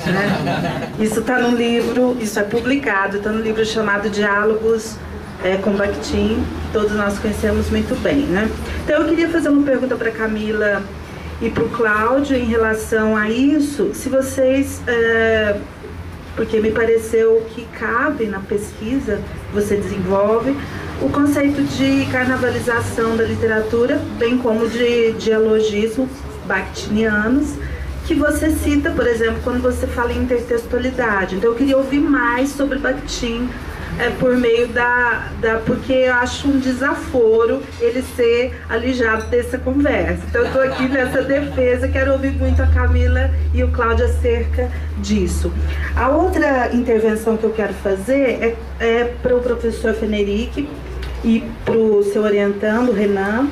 Speaker 8: Né? Isso está no livro, isso é publicado, está no livro chamado Diálogos é, com Bakhtin, todos nós conhecemos muito bem. Né? Então eu queria fazer uma pergunta para Camila e para o Cláudio em relação a isso, se vocês, é, porque me pareceu que cabe na pesquisa que você desenvolve, o conceito de carnavalização da literatura, bem como de dialogismo bakhtinianos, que você cita, por exemplo, quando você fala em intertextualidade. Então eu queria ouvir mais sobre Bakhtin é, por meio da, da. Porque eu acho um desaforo ele ser alijado dessa conversa. Então eu estou aqui nessa defesa, quero ouvir muito a Camila e o Cláudio acerca disso. A outra intervenção que eu quero fazer é, é para o professor Fenerick e para o seu orientando, Renan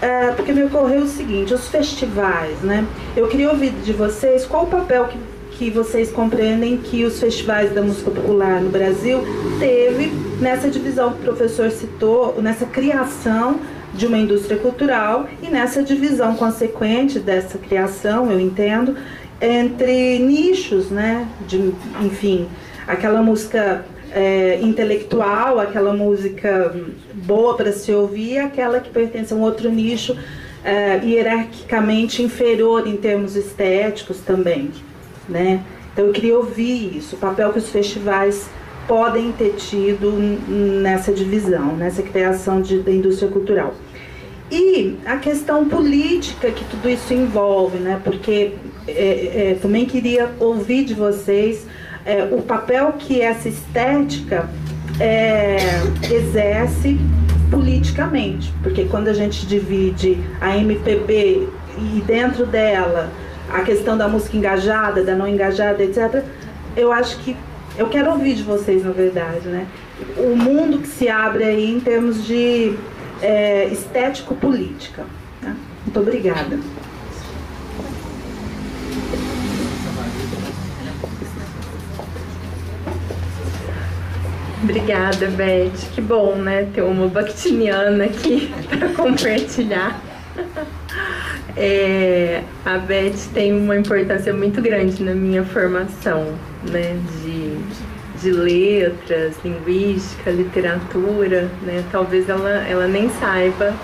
Speaker 8: é, porque me ocorreu o seguinte, os festivais, né? Eu queria ouvir de vocês qual o papel que, que vocês compreendem que os festivais da música popular no Brasil teve nessa divisão que o professor citou, nessa criação de uma indústria cultural e nessa divisão consequente dessa criação, eu entendo, entre nichos, né? De, enfim, aquela música é, intelectual, aquela música boa para se ouvir, aquela que pertence a um outro nicho é, hierarquicamente inferior em termos estéticos também, né? Então eu queria ouvir isso, o papel que os festivais podem ter tido nessa divisão, nessa criação de, da indústria cultural. E a questão política que tudo isso envolve, né? Porque é, é, também queria ouvir de vocês é, o papel que essa estética é, exerce politicamente, porque quando a gente divide a MPB e dentro dela a questão da música engajada, da não engajada, etc., eu acho que eu quero ouvir de vocês, na verdade, né? O mundo que se abre aí em termos de é, estético-política. Né? Muito obrigada.
Speaker 4: Obrigada, Beth. Que bom, né? Ter uma bactiniana aqui *laughs* para compartilhar. É, a Beth tem uma importância muito grande na minha formação, né? De, de letras, linguística, literatura, né? Talvez ela, ela nem saiba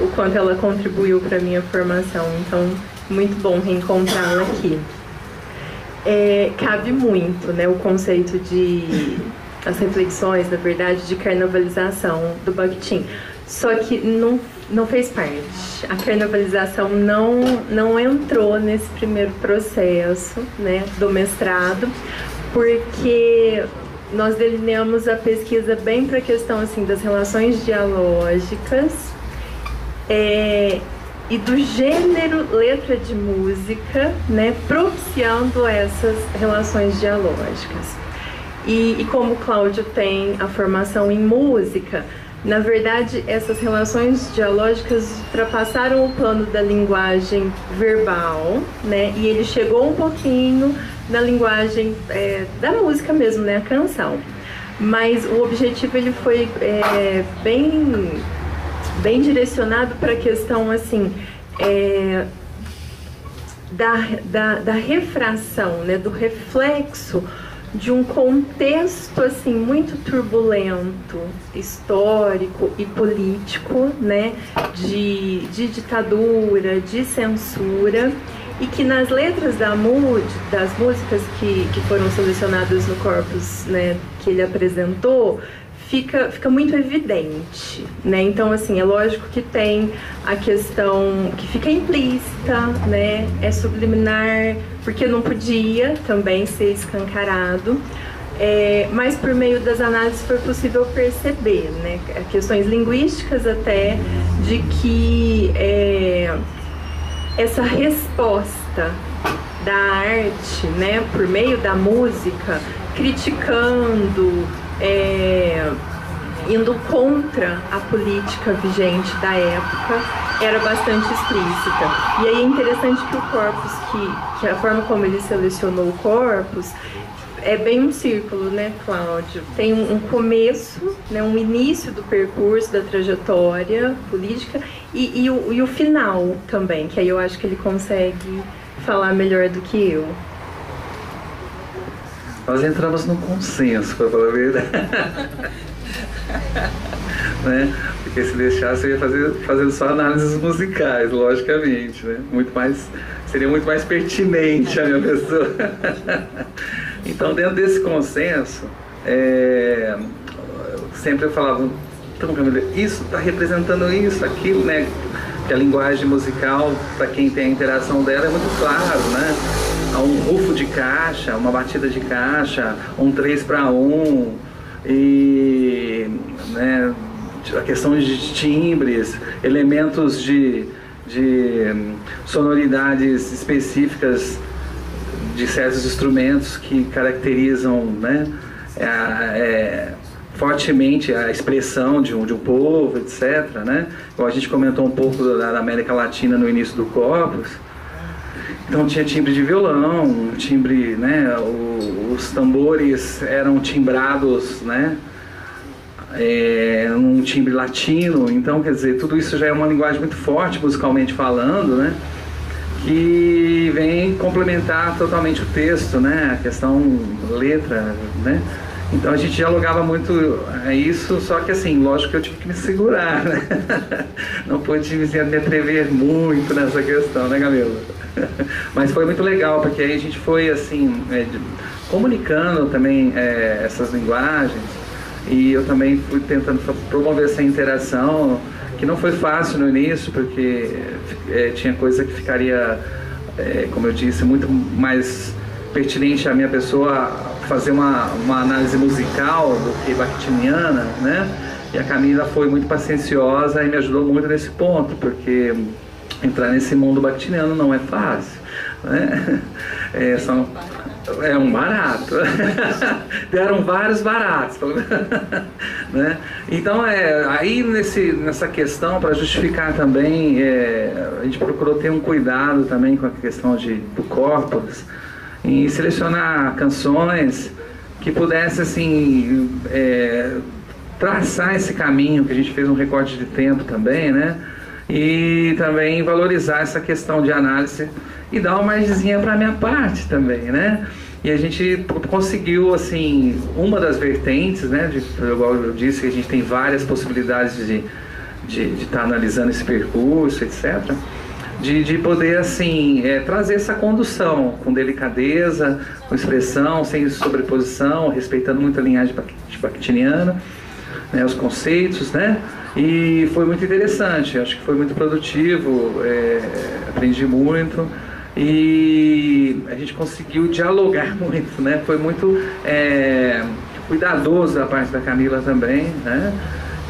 Speaker 4: o quanto ela contribuiu para minha formação. Então, muito bom reencontrá-la aqui. É, cabe muito, né? O conceito de as reflexões, na verdade, de carnavalização do Bakhtin. Só que não, não fez parte. A carnavalização não, não entrou nesse primeiro processo né, do mestrado, porque nós delineamos a pesquisa bem para a questão assim, das relações dialógicas é, e do gênero letra de música, né, propiciando essas relações dialógicas. E, e como o Cláudio tem a formação em música, na verdade, essas relações dialógicas ultrapassaram o plano da linguagem verbal, né? E ele chegou um pouquinho na linguagem é, da música mesmo, né? A canção. Mas o objetivo ele foi é, bem, bem direcionado para a questão assim é, da, da, da refração, né? Do reflexo de um contexto assim muito turbulento, histórico e político, né, de, de ditadura, de censura, e que nas letras da MUD, das músicas que, que foram selecionadas no corpus né, que ele apresentou, fica, fica muito evidente, né? Então, assim, é lógico que tem a questão que fica implícita, né? É subliminar, porque não podia também ser escancarado. É, mas por meio das análises foi possível perceber, né? Questões linguísticas até, de que é, essa resposta da arte, né, por meio da música, criticando, é, indo contra a política vigente da época, era bastante explícita. E aí é interessante que o corpus, que, que a forma como ele selecionou o corpus, é bem um círculo, né, Cláudio? Tem um, um, começo, né, um início do percurso, da trajetória política e, e, o, e o final também, que aí eu acho que ele consegue falar melhor do que eu.
Speaker 5: Nós entramos num consenso, para falar a verdade. *laughs* né? Porque se deixasse, eu ia fazer fazendo só análises musicais, logicamente. Né? Muito mais, seria muito mais pertinente a minha pessoa. *laughs* então, dentro desse consenso, é, sempre eu falava, então, Camila, isso está representando isso, aquilo, né? Que a linguagem musical, para quem tem a interação dela, é muito claro, né? Um rufo de caixa, uma batida de caixa, um 3 para 1 e né, a questão de timbres, elementos de, de sonoridades específicas de certos instrumentos que caracterizam né, é, é, fortemente a expressão de um, de um povo, etc. Né? Igual a gente comentou um pouco da, da América Latina no início do Corpus, então tinha timbre de violão, timbre, né? O, os tambores eram timbrados, né? É, um timbre latino, então quer dizer, tudo isso já é uma linguagem muito forte musicalmente falando, né? Que vem complementar totalmente o texto, né? A questão letra, né? Então a gente dialogava muito a isso, só que assim, lógico que eu tive que me segurar, né? *laughs* Não pude me atrever muito nessa questão, né, Camila? *laughs* Mas foi muito legal, porque aí a gente foi assim, é, comunicando também é, essas linguagens e eu também fui tentando promover essa interação, que não foi fácil no início, porque é, tinha coisa que ficaria, é, como eu disse, muito mais pertinente à minha pessoa fazer uma, uma análise musical do que bakhtiniana, né? E a Camila foi muito pacienciosa e me ajudou muito nesse ponto, porque entrar nesse mundo bakhtiniano não é fácil. Né? *laughs* É, são, é um barato. *laughs* Deram vários baratos. *laughs* né? Então, é, aí nesse, nessa questão, para justificar também, é, a gente procurou ter um cuidado também com a questão de, do corpus, em selecionar canções que pudessem assim, é, traçar esse caminho, que a gente fez um recorte de tempo também, né? E também valorizar essa questão de análise e dar uma margemzinha para a minha parte também, né? E a gente conseguiu, assim, uma das vertentes, né? De, igual eu disse, a gente tem várias possibilidades de estar de, de tá analisando esse percurso, etc. de, de poder assim é, trazer essa condução com delicadeza, com expressão, sem sobreposição, respeitando muito a linhagem bakhtiniana, né, os conceitos, né? E foi muito interessante, acho que foi muito produtivo, é, aprendi muito e a gente conseguiu dialogar *laughs* muito, né? Foi muito é, cuidadoso da parte da Camila também, né?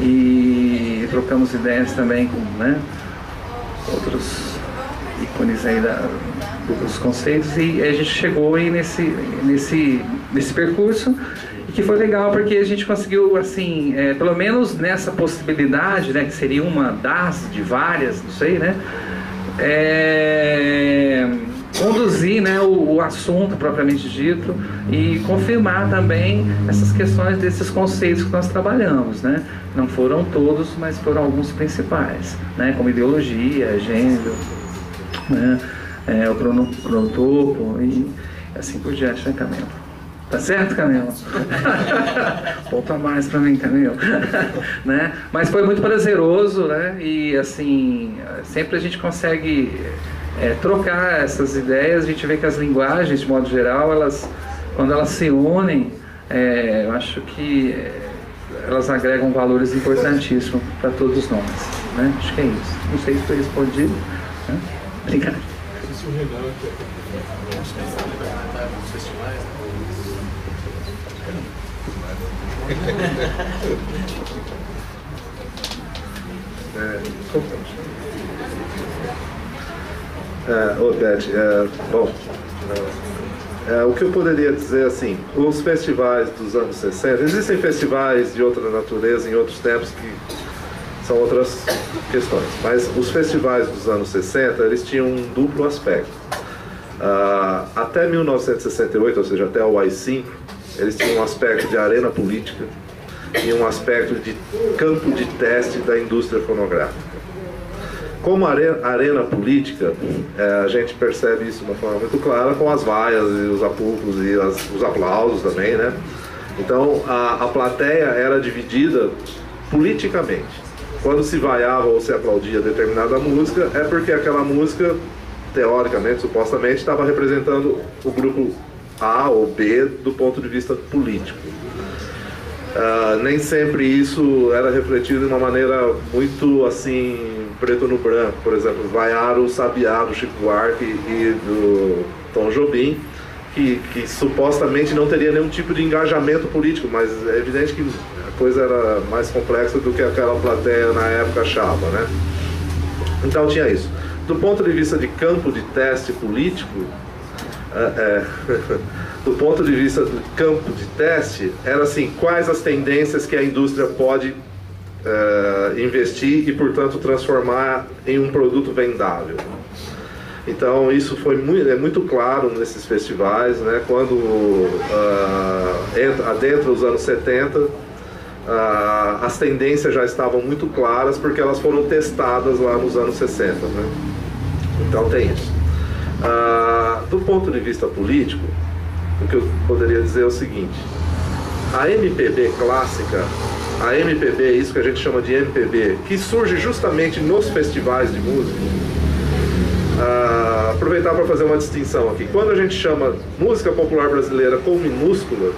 Speaker 5: E trocamos ideias também com né, outros ícones aí da, dos conceitos e a gente chegou aí nesse, nesse, nesse percurso que foi legal porque a gente conseguiu assim, é, pelo menos nessa possibilidade, né, que seria uma das de várias, não sei, né, é, conduzir né, o, o, assunto propriamente dito e confirmar também essas questões desses conceitos que nós trabalhamos. Né? Não foram todos, mas foram alguns principais, né? como ideologia, gênero, né? É, o crono, cronotopo e assim por diante, né, Camilo? Tá certo, Camilo? *laughs* Volta mais para mim, Camilo. *laughs* né? Mas foi muito prazeroso, né? E assim, sempre a gente consegue é, trocar essas ideias, a gente vê que as linguagens, de modo geral, elas, quando elas se unem, é, eu acho que é, elas agregam valores importantíssimos para todos nós. Né? Acho que é isso. Não sei se foi respondido. Né? Obrigado.
Speaker 2: É, é, Odete, é, bom, é, o que eu poderia dizer assim, os festivais dos anos 60, existem festivais de outra natureza em outros tempos que são outras questões, mas os festivais dos anos 60, eles tinham um duplo aspecto. Uh, até 1968, ou seja, até o AI-5, eles tinham um aspecto de arena política e um aspecto de campo de teste da indústria fonográfica. Como arena, política, é, a gente percebe isso de uma forma muito clara com as vaias e os apupos e as, os aplausos também, né? Então a, a plateia era dividida politicamente. Quando se vaiava ou se aplaudia determinada música, é porque aquela música, teoricamente, supostamente, estava representando o grupo A ou B do ponto de vista político. Uh, nem sempre isso era refletido de uma maneira muito assim preto no branco, por exemplo, vaiar o Sabiá do Chico Buarque e do Tom Jobim, que, que supostamente não teria nenhum tipo de engajamento político, mas é evidente que coisa era mais complexa do que aquela plateia na época achava, né? Então tinha isso. Do ponto de vista de campo de teste político, é, é, *laughs* do ponto de vista do campo de teste, era assim, quais as tendências que a indústria pode uh, investir e, portanto, transformar em um produto vendável. Então isso foi muito, é muito claro nesses festivais, né? quando uh, entra, os anos 70, uh, as tendências já estavam muito claras porque elas foram testadas lá nos anos 60. Né? Então tem isso. Uh, do ponto de vista político, o que eu poderia dizer é o seguinte: a MPB clássica a MPB, isso que a gente chama de MPB, que surge justamente nos festivais de música. Ah, aproveitar para fazer uma distinção aqui. Quando a gente chama música popular brasileira com minúscula,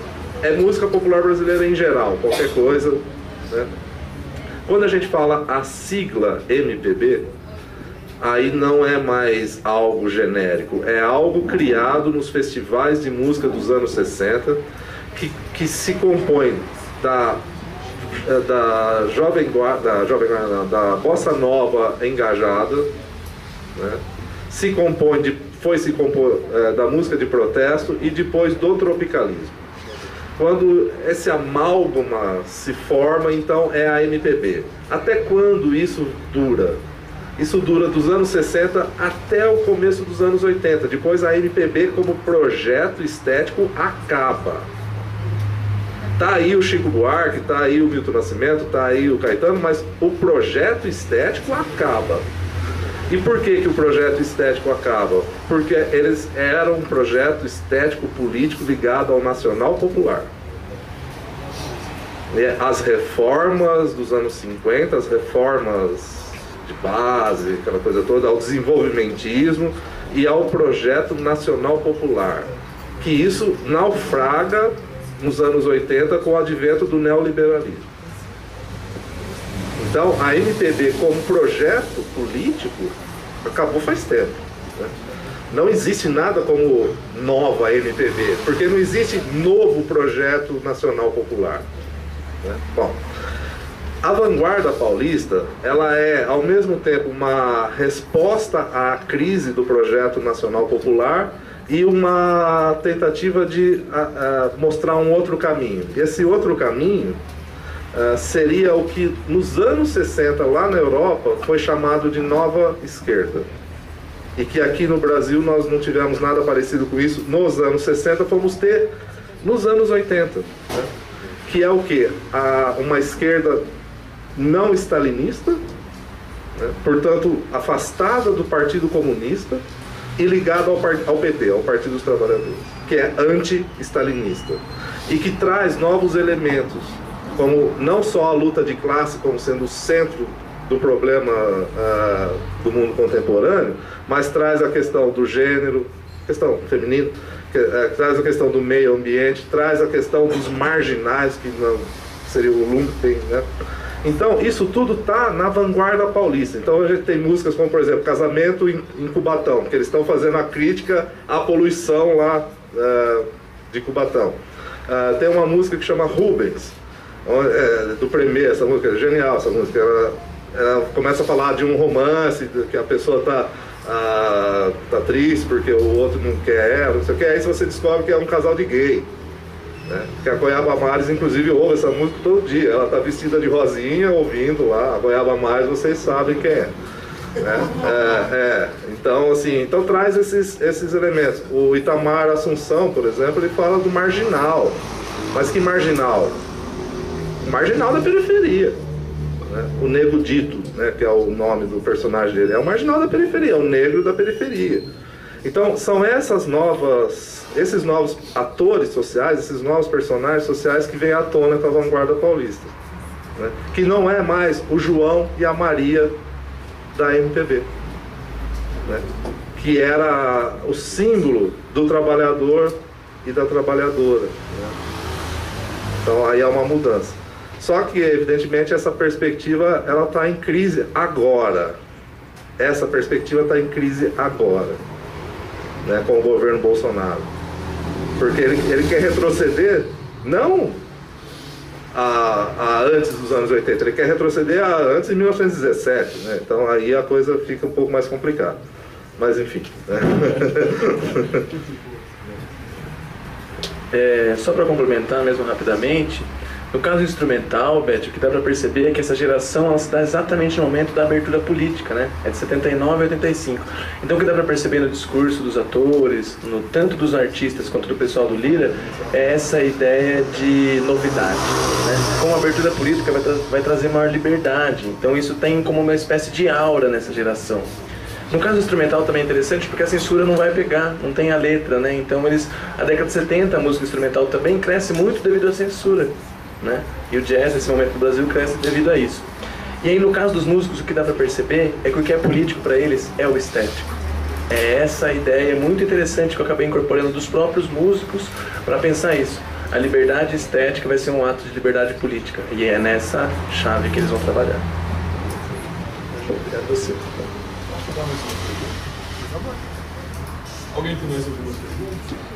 Speaker 2: é música popular brasileira em geral, qualquer coisa. Né? Quando a gente fala a sigla MPB, aí não é mais algo genérico, é algo criado nos festivais de música dos anos 60 que, que se compõe da da jovem guarda, da jovem da bossa nova engajada, né? se compõe de, foi se compor é, da música de protesto e depois do tropicalismo. Quando esse amálgama se forma, então é a MPB. Até quando isso dura? Isso dura dos anos 60 até o começo dos anos 80. Depois a MPB como projeto estético acaba. Tá aí o Chico Buarque, tá aí o Milton Nascimento, tá aí o Caetano, mas o projeto estético acaba. E por que, que o projeto estético acaba? Porque eles eram um projeto estético político ligado ao nacional popular. As reformas dos anos 50, as reformas de base, aquela coisa toda, ao desenvolvimentismo e ao projeto nacional popular. Que isso naufraga nos anos 80 com o advento do neoliberalismo. Então, a MPB como projeto político acabou faz tempo. Né? Não existe nada como nova MPB, porque não existe novo projeto nacional popular. Né? Bom, a vanguarda paulista, ela é ao mesmo tempo uma resposta à crise do projeto nacional popular e uma tentativa de a, a, mostrar um outro caminho. Esse outro caminho a, seria o que nos anos 60 lá na Europa foi chamado de nova esquerda. E que aqui no Brasil nós não tivemos nada parecido com isso nos anos 60, fomos ter nos anos 80. Né? Que é o que? uma esquerda não stalinista, né? portanto afastada do Partido Comunista e ligada ao, ao PT, ao Partido dos Trabalhadores, que é anti-stalinista e que traz novos elementos, como não só a luta de classe como sendo o centro do problema uh, do mundo contemporâneo, mas traz a questão do gênero, questão feminina, que, uh, traz a questão do meio ambiente, traz a questão dos marginais, que não seria o Lumpen, né? Então, isso tudo está na vanguarda paulista. Então, a gente tem músicas como, por exemplo, Casamento em, Cubatão, que eles estão fazendo a crítica à poluição lá uh, de Cubatão. Uh, tem uma música que chama Rubens, é, do Premier, essa música é genial, essa música. Ela, ela começa a falar de um romance, que a pessoa uh, tá triste porque o outro não quer ela, não sei o que. Aí você descobre que é um casal de gay. Né? Que a Goiaba Mares, inclusive, ouve essa música todo dia. Ela está vestida de rosinha, ouvindo lá. A Goiaba Mares, vocês sabem quem é. Né? É, é. Então, assim, então traz esses, esses elementos. O Itamar Assunção, por exemplo, ele fala do marginal. Mas que marginal? Marginal da periferia. Né? O Nego Dito, né, que é o nome do personagem dele, é o marginal da periferia, é o negro da periferia. Então, são essas novas esses novos atores sociais, esses novos personagens sociais que vêm à tona com a vanguarda paulista. Né? Que não é mais o João e a Maria da MPB. Né? Que era o símbolo do trabalhador e da trabalhadora. Né? Então aí é uma mudança. Só que, evidentemente, essa perspectiva ela está em crise agora. Essa perspectiva está em crise agora, né, com o governo Bolsonaro. Porque ele, ele quer retroceder não a, a, antes dos anos 80, ele quer retroceder a antes de 1917, né? Então aí a coisa fica um pouco mais complicada. Mas enfim. Né? *laughs*
Speaker 3: É, só para complementar mesmo rapidamente, no caso instrumental, Beth, o que dá para perceber é que essa geração ela se dá exatamente no momento da abertura política, né? É de 79 a 85. Então o que dá para perceber no discurso dos atores, no tanto dos artistas quanto do pessoal do Lira, é essa ideia de novidade, né? Como a abertura política vai, tra vai trazer maior liberdade. Então isso tem como uma espécie de aura nessa geração. No caso instrumental também é interessante porque a censura não vai pegar, não tem a letra, né? Então eles, a década de 70 a música instrumental também cresce muito devido à censura. Né? E o jazz, nesse momento no Brasil, cresce devido a isso. E aí, no caso dos músicos, o que dá para perceber é que o que é político para eles é o estético. É essa ideia muito interessante que eu acabei incorporando dos próprios músicos para pensar isso. A liberdade estética vai ser um ato de liberdade política. E é nessa chave que eles vão trabalhar.
Speaker 1: Obrigado a você.
Speaker 7: Alguém tem mais alguma pergunta?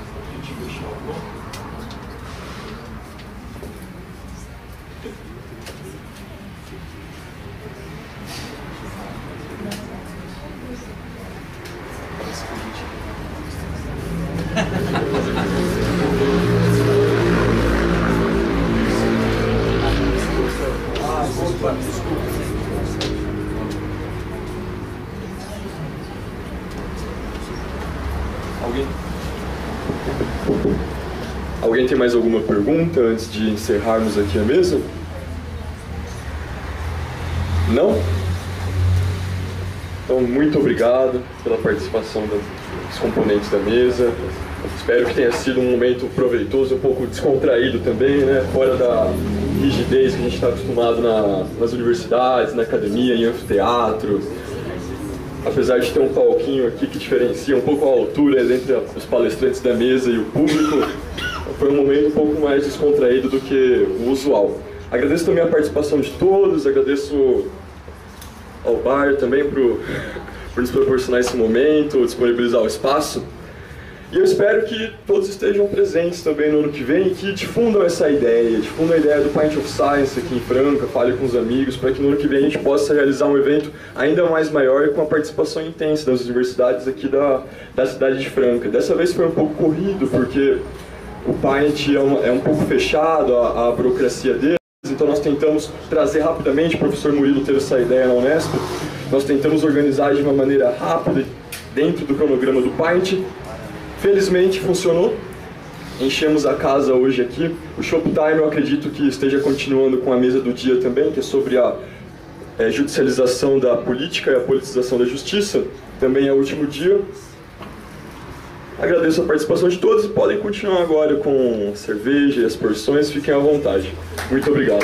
Speaker 1: Mais alguma pergunta antes de encerrarmos aqui a mesa? Não? Então, muito obrigado pela participação dos componentes da mesa. Espero que tenha sido um momento proveitoso, um pouco descontraído também, né? Fora da, rigidez que a gente está acostumado na, nas universidades, na academia, em anfiteatro. Apesar de ter um palquinho aqui que diferencia um pouco a altura entre os palestrantes da mesa e o público, foi um momento um pouco mais descontraído do que o usual. Agradeço também a participação de todos, agradeço ao bar também por, *laughs* por nos proporcionar esse momento, disponibilizar o espaço. E eu espero que todos estejam presentes também no ano que vem e que difundam essa ideia, difundam a ideia do Pint of Science aqui em Franca, fale com os amigos, para que no ano que vem a gente possa realizar um evento ainda mais maior e com a participação intensa das universidades aqui da, da cidade de Franca. Dessa vez foi um pouco corrido, porque o Pint é, uma, é um pouco fechado, a, a burocracia dele, então nós tentamos trazer rapidamente, o professor Murilo teve essa ideia na Unesp, nós tentamos organizar de uma maneira rápida, dentro do cronograma do Pint, Felizmente funcionou. Enchemos a casa hoje aqui. O Shoptime eu acredito que esteja continuando com a mesa do dia também, que é sobre a é, judicialização da política e a politização da justiça. Também é o último dia. Agradeço a participação de todos e podem continuar agora com cerveja e as porções. Fiquem à vontade. Muito obrigado.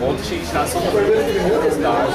Speaker 7: Modificação do Estado.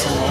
Speaker 7: ですよね。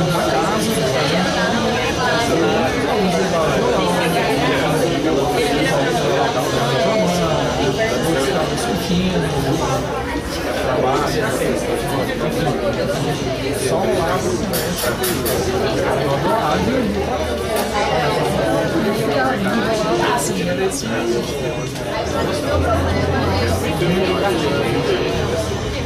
Speaker 7: em casa. Só um lado, né? Assim, merecimento.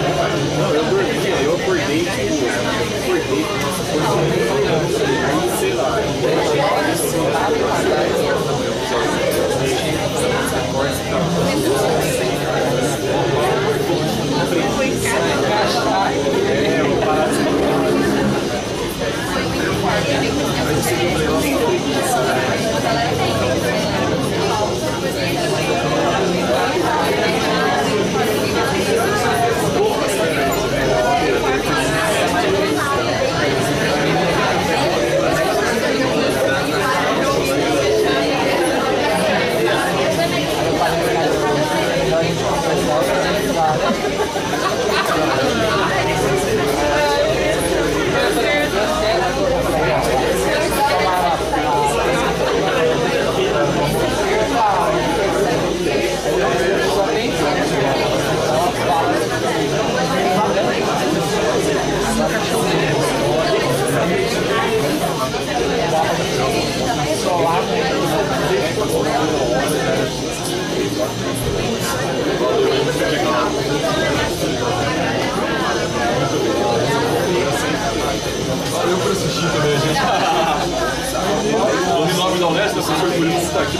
Speaker 6: Não, eu dormi, eu acordei, tipo, acordei com sei lá,
Speaker 7: é, eu?
Speaker 1: Valeu por assistir também, gente. *laughs* Em nome da Unesp, você foi por isso aqui.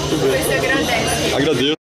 Speaker 9: Muito bem.
Speaker 10: Agradeço.